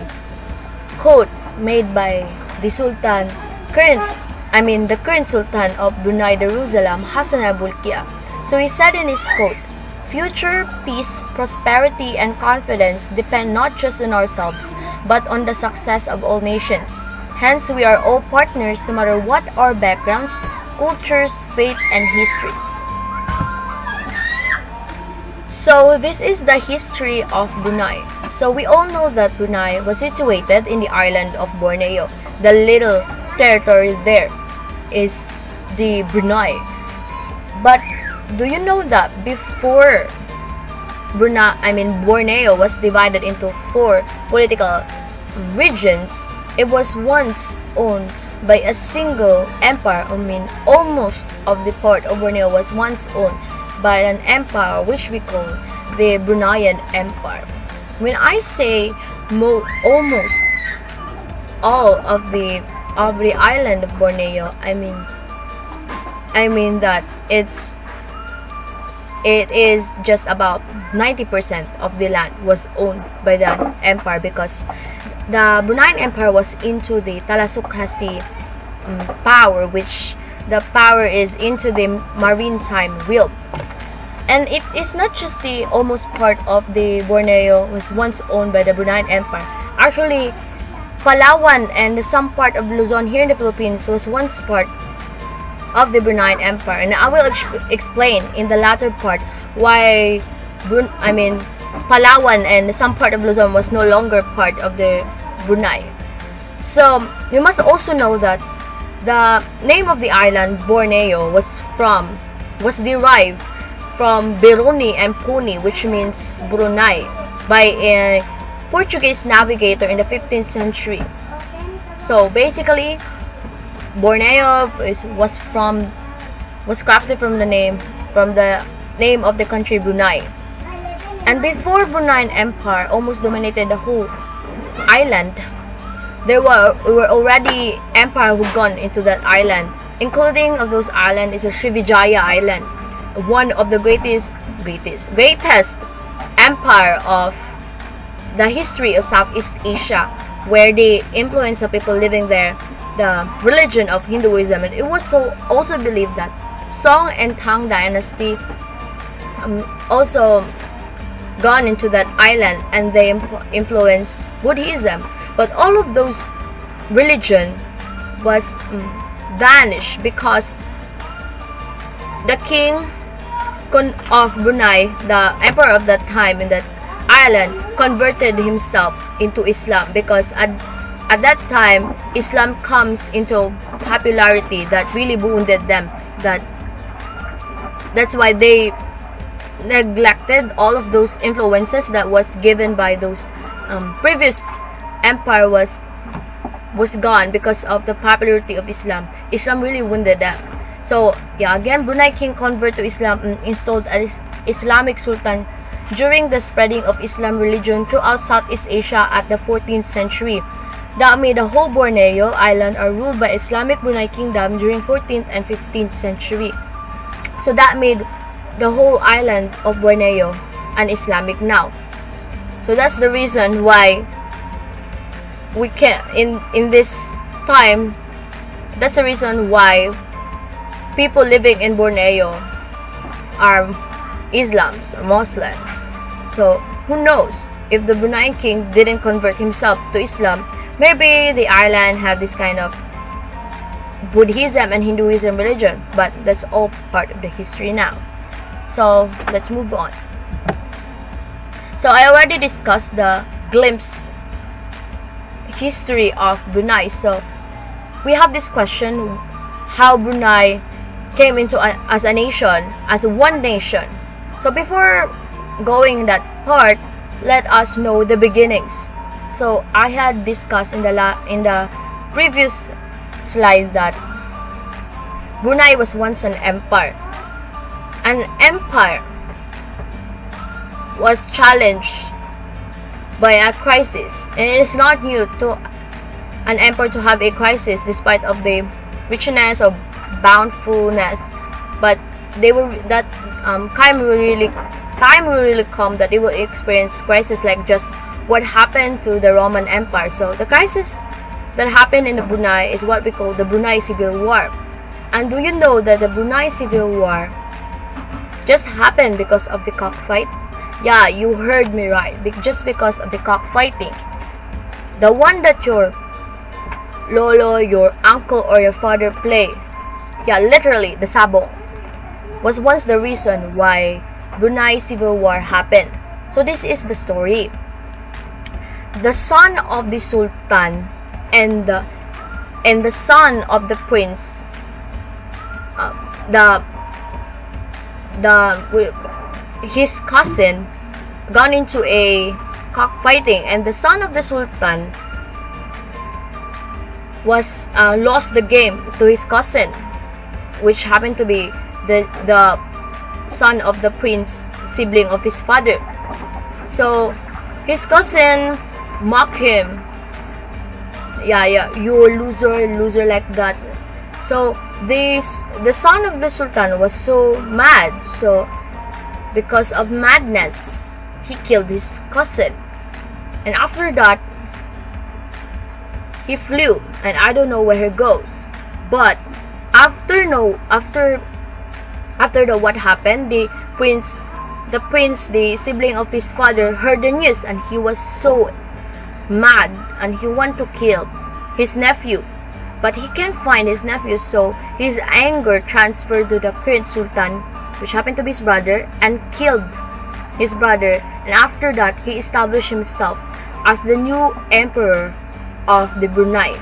quote made by the Sultan current I mean the current Sultan of Brunei Darussalam Hassanal Bolkiah so he said in his quote, Future peace, prosperity, and confidence depend not just on ourselves, but on the success of all nations. Hence, we are all partners no matter what our backgrounds, cultures, faith, and histories. So this is the history of Brunei. So we all know that Brunei was situated in the island of Borneo. The little territory there is the Brunei. But do you know that before Brunei, I mean Borneo was divided into four political regions, it was once owned by a single empire. I mean almost of the part of Borneo was once owned by an empire which we call the Bruneian Empire. When I say mo- almost all of the of the island of Borneo, I mean I mean that it's it is just about 90% of the land was owned by the empire because the Bruneian Empire was into the thalassocracy um, power which the power is into the maritime realm and it is not just the almost part of the Borneo was once owned by the Bruneian Empire. Actually Palawan and some part of Luzon here in the Philippines was once part of the Bruneian Empire and I will ex explain in the latter part why Brun I mean Palawan and some part of Luzon was no longer part of the Brunei. So you must also know that the name of the island Borneo was from was derived from Biruni and Puni which means Brunei by a Portuguese navigator in the 15th century. So basically Borneo is, was from was crafted from the name from the name of the country Brunei. And before Brunei Empire almost dominated the whole island, there were, were already empire who gone into that island. Including of those islands is a Srivijaya Island, one of the greatest greatest greatest empire of the history of Southeast Asia, where the influence of people living there, the religion of Hinduism, and it was so also believed that Song and Tang dynasty um, also gone into that island and they influenced Buddhism. But all of those religion was um, vanished because the king of Brunei, the emperor of that time in that island, converted himself into Islam because at, at that time Islam comes into popularity that really wounded them that that's why they neglected all of those influences that was given by those um, previous empire was was gone because of the popularity of Islam. Islam really wounded them. So yeah, again, Brunei king convert to Islam and installed an Islamic sultan during the spreading of Islam religion throughout Southeast Asia at the 14th century. That made the whole Borneo island are ruled by Islamic Brunei kingdom during 14th and 15th century. So that made the whole island of Borneo an Islamic now. So that's the reason why we can in in this time that's the reason why people living in Borneo are Islams or Muslim. So who knows if the Brunei king didn't convert himself to Islam, maybe the island have this kind of Buddhism and Hinduism religion, but that's all part of the history now. So let's move on. So I already discussed the glimpse history of Brunei. So we have this question how Brunei came into a, as a nation, as one nation. So before going that part, let us know the beginnings. So I had discussed in the in the previous slide that Brunei was once an empire. An empire was challenged by a crisis. And it is not new to an empire to have a crisis despite of the richness of bountifulness. But they will that um, time will really time will really come that they will experience crisis like just what happened to the Roman Empire so the crisis that happened in the Brunei is what we call the Brunei Civil War and do you know that the Brunei Civil War just happened because of the cockfight? Yeah, you heard me right. Just because of the cockfighting. The one that your lolo, your uncle, or your father play. Yeah, literally, the sabong. Was once the reason why Brunei Civil War happened. So this is the story. The son of the Sultan and the and the son of the prince. Uh, the the his cousin gone into a cockfighting and the son of the sultan was uh, lost the game to his cousin which happened to be the the son of the prince sibling of his father. So his cousin mocked him. Yeah yeah. You're a loser loser like that. So this the son of the sultan was so mad so because of madness he killed his cousin. And after that he flew and i don't know where he goes. But after no after after the what happened the prince the prince the sibling of his father heard the news and he was so mad and he want to kill his nephew. But he can't find his nephew so his anger transferred to the current sultan which happened to be his brother and killed his brother and after that he established himself as the new emperor of the Brunei.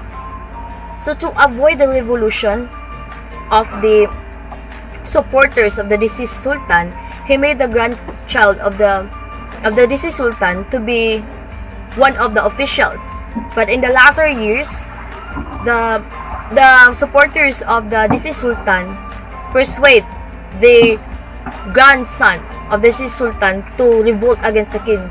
So to avoid the revolution of the supporters of the deceased sultan, he made the grandchild of the of the deceased sultan to be one of the officials. But in the latter years, the the supporters of the deceased sultan persuade the grandson of the deceased sultan to revolt against the king,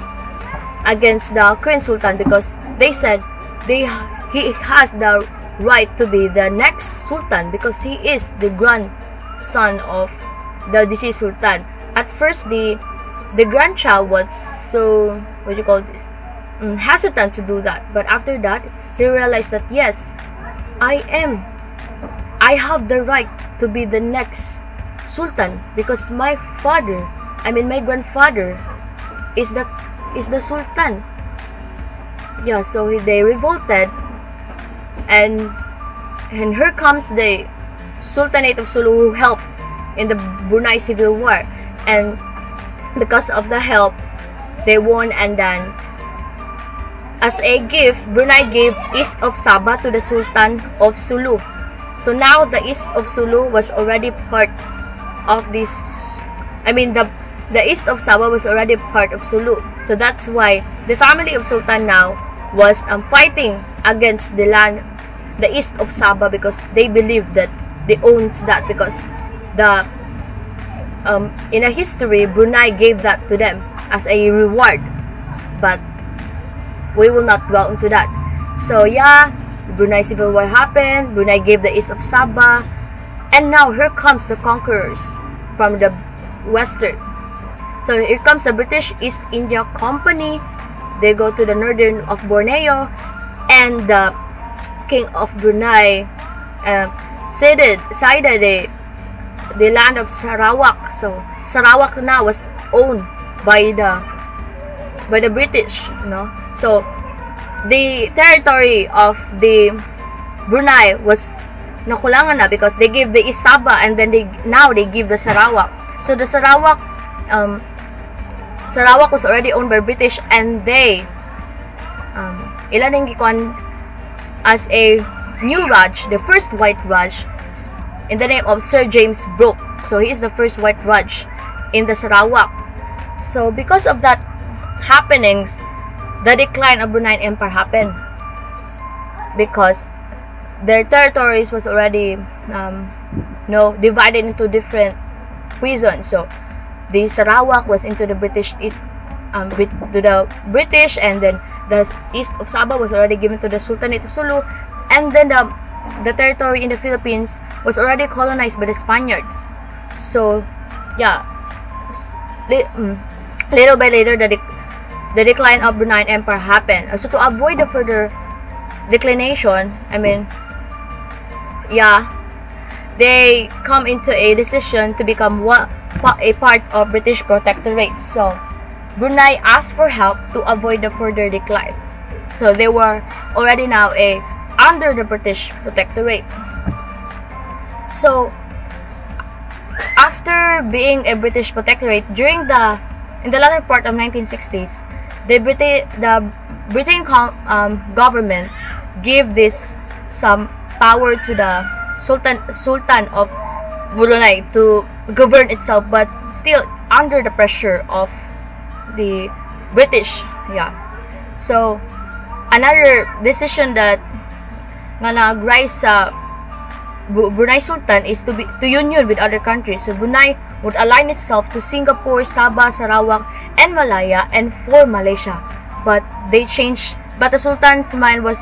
against the current sultan because they said they he has the right to be the next sultan because he is the grandson of the deceased sultan. At first, the the grandchild was so what do you call this um, hesitant to do that. But after that, they realized that yes, I am. I have the right to be the next sultan because my father, I mean my grandfather, is the is the sultan. Yeah, so they revolted, and and here comes the Sultanate of Sulu who helped in the Brunei Civil War, and because of the help, they won, and then as a gift, Brunei gave East of Sabah to the Sultan of Sulu. So now the East of Sulu was already part of this I mean the the East of Sabah was already part of Sulu. So that's why the family of Sultan now was um, fighting against the land the East of Sabah because they believed that they owns that because the um, in a history Brunei gave that to them as a reward but we will not dwell into that. So yeah, Brunei Civil War happened, Brunei gave the East of Sabah, and now here comes the conquerors from the western. So here comes the British East India Company. They go to the northern of Borneo, and the King of Brunei uh, ceded the, the land of Sarawak. So Sarawak now was owned by the by the British, you know. So the territory of the Brunei was nakulangan na because they give the Isaba and then they now they give the Sarawak. So the Sarawak um, Sarawak was already owned by British and they um, ilan gikon as a new Raj, the first white Raj in the name of Sir James Brooke. So he is the first white Raj in the Sarawak. So because of that happenings, the decline of Brunei Empire happened because their territories was already um, no divided into different regions. So the Sarawak was into the British East um, to the British, and then the east of Sabah was already given to the Sultanate of Sulu, and then the the territory in the Philippines was already colonized by the Spaniards. So yeah, mm, little by little the the decline of Brunei Empire happened. So to avoid the further declination, I mean, yeah, they come into a decision to become one, a part of British protectorate. So Brunei asked for help to avoid the further decline. So they were already now a under the British protectorate. So after being a British protectorate during the in the latter part of 1960s, the British the Britain um, government gave this some power to the Sultan Sultan of Brunei to govern itself, but still under the pressure of the British. Yeah. So another decision that nga nag-rise sa Brunei Sultan is to be to union with other countries. So Brunei would align itself to Singapore, Sabah, Sarawak, and Malaya and for Malaysia. But they changed but the Sultan's mind was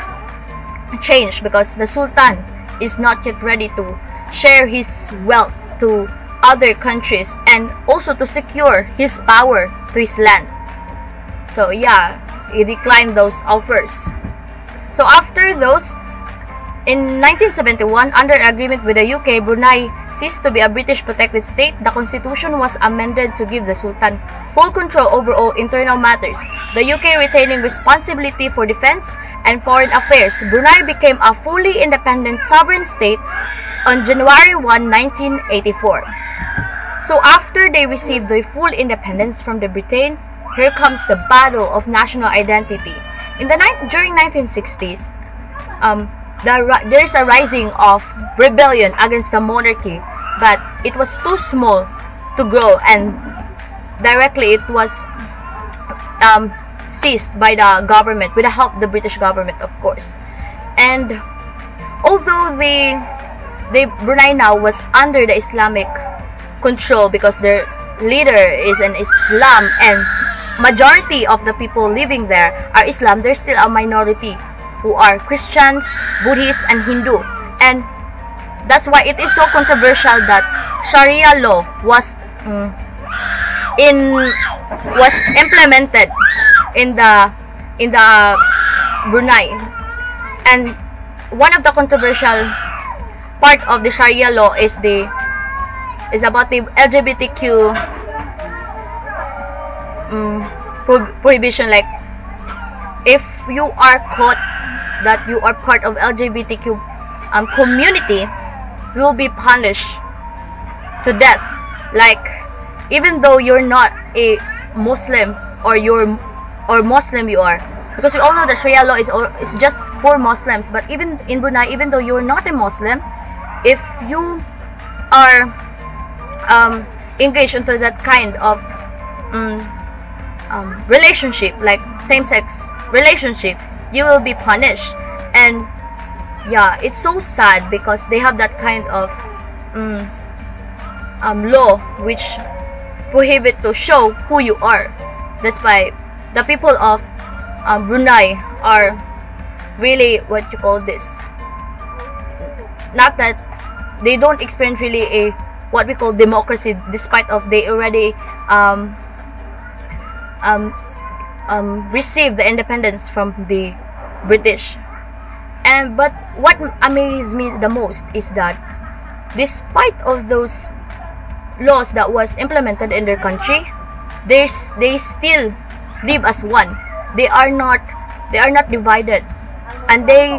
changed because the Sultan is not yet ready to share his wealth to other countries and also to secure his power to his land. So yeah, he declined those offers. So after those in 1971, under agreement with the UK, Brunei ceased to be a British protected state. The constitution was amended to give the Sultan full control over all internal matters, the UK retaining responsibility for defense and foreign affairs. Brunei became a fully independent sovereign state on January 1, 1984. So after they received the full independence from the Britain, here comes the battle of national identity. In the during 1960s, um, the, there's a rising of rebellion against the monarchy, but it was too small to grow and directly it was um, seized by the government with the help of the British government, of course. And although the the Brunei now was under the Islamic control because their leader is an Islam and majority of the people living there are Islam, there's still a minority who are Christians, Buddhists, and Hindu. And that's why it is so controversial that Sharia law was um, in was implemented in the in the Brunei. And one of the controversial part of the Sharia law is the is about the LGBTQ um, prohibition like if you are caught that you are part of LGBTQ um, community will be punished to death. Like, even though you're not a Muslim or you're or Muslim you are, because we all know that Sharia law is is just for Muslims. But even in Brunei, even though you're not a Muslim, if you are um, engaged into that kind of um, um, relationship, like same-sex relationship, you will be punished. And yeah it's so sad because they have that kind of um, um, law which prohibit to show who you are. That's why the people of um, Brunei are really what you call this. Not that they don't experience really a what we call democracy despite of they already um, um, um, received the independence from the British. And but what amazed me the most is that despite of those laws that was implemented in their country, they they still live as one. They are not they are not divided, and they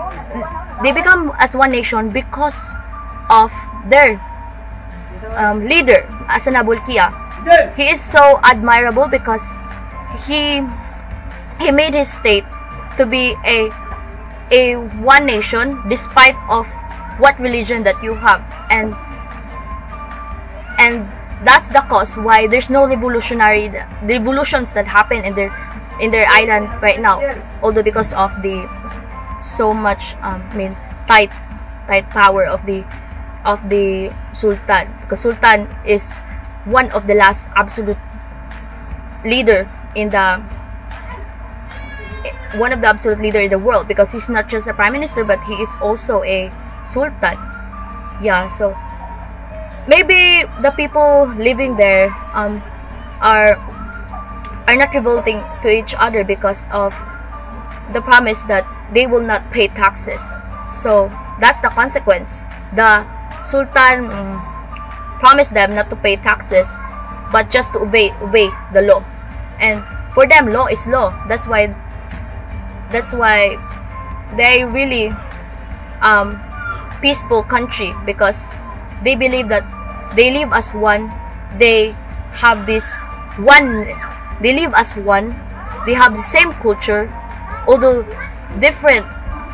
they become as one nation because of their um, leader Hassanal Bolkiah. He is so admirable because he he made his state to be a a one nation despite of what religion that you have. And and that's the cause why there's no revolutionary revolutions that happen in their in their island right now. Although because of the so much um, I mean tight tight power of the of the sultan. Because sultan is one of the last absolute leader in the one of the absolute leader in the world because he's not just a prime minister but he is also a sultan. Yeah so maybe the people living there um are are not revolting to each other because of the promise that they will not pay taxes. So that's the consequence. The sultan um, promised them not to pay taxes but just to obey obey the law. And for them law is law. That's why that's why they really um, peaceful country because they believe that they live as one. They have this one they live as one. They have the same culture although different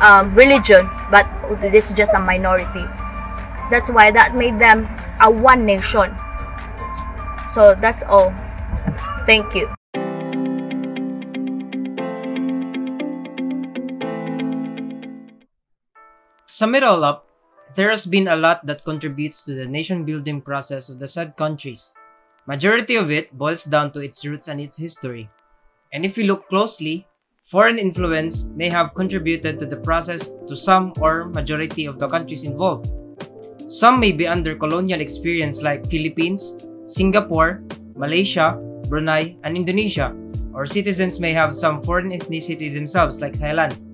um, religion but this is just a minority. That's why that made them a one nation. So that's all. Thank you sum it all up, there has been a lot that contributes to the nation building process of the said countries. Majority of it boils down to its roots and its history. And if we look closely, foreign influence may have contributed to the process to some or majority of the countries involved. Some may be under colonial experience like Philippines, Singapore, Malaysia, Brunei, and Indonesia, or citizens may have some foreign ethnicity themselves like Thailand.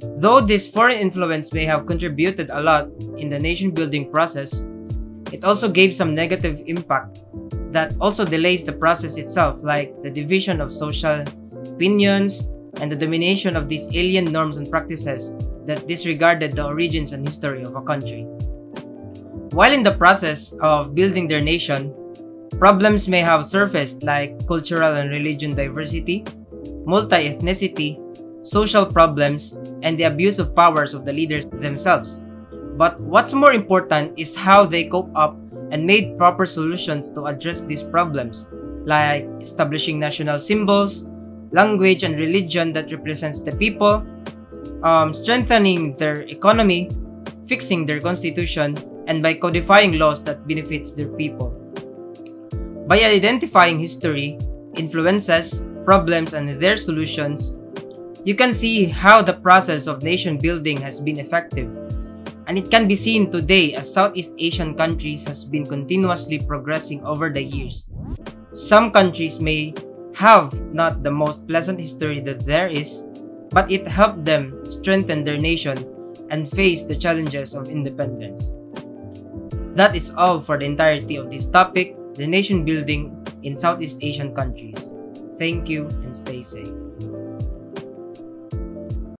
Though this foreign influence may have contributed a lot in the nation building process, it also gave some negative impact that also delays the process itself, like the division of social opinions and the domination of these alien norms and practices that disregarded the origins and history of a country. While in the process of building their nation, problems may have surfaced like cultural and religion diversity, multi ethnicity, social problems, and the abuse of powers of the leaders themselves. But what's more important is how they cope up and made proper solutions to address these problems, like establishing national symbols, language and religion that represents the people, um, strengthening their economy, fixing their constitution, and by codifying laws that benefits their people. By identifying history, influences, problems, and their solutions, you can see how the process of nation building has been effective. And it can be seen today as Southeast Asian countries has been continuously progressing over the years. Some countries may have not the most pleasant history that there is, but it helped them strengthen their nation and face the challenges of independence. That is all for the entirety of this topic, the nation building in Southeast Asian countries. Thank you and stay safe.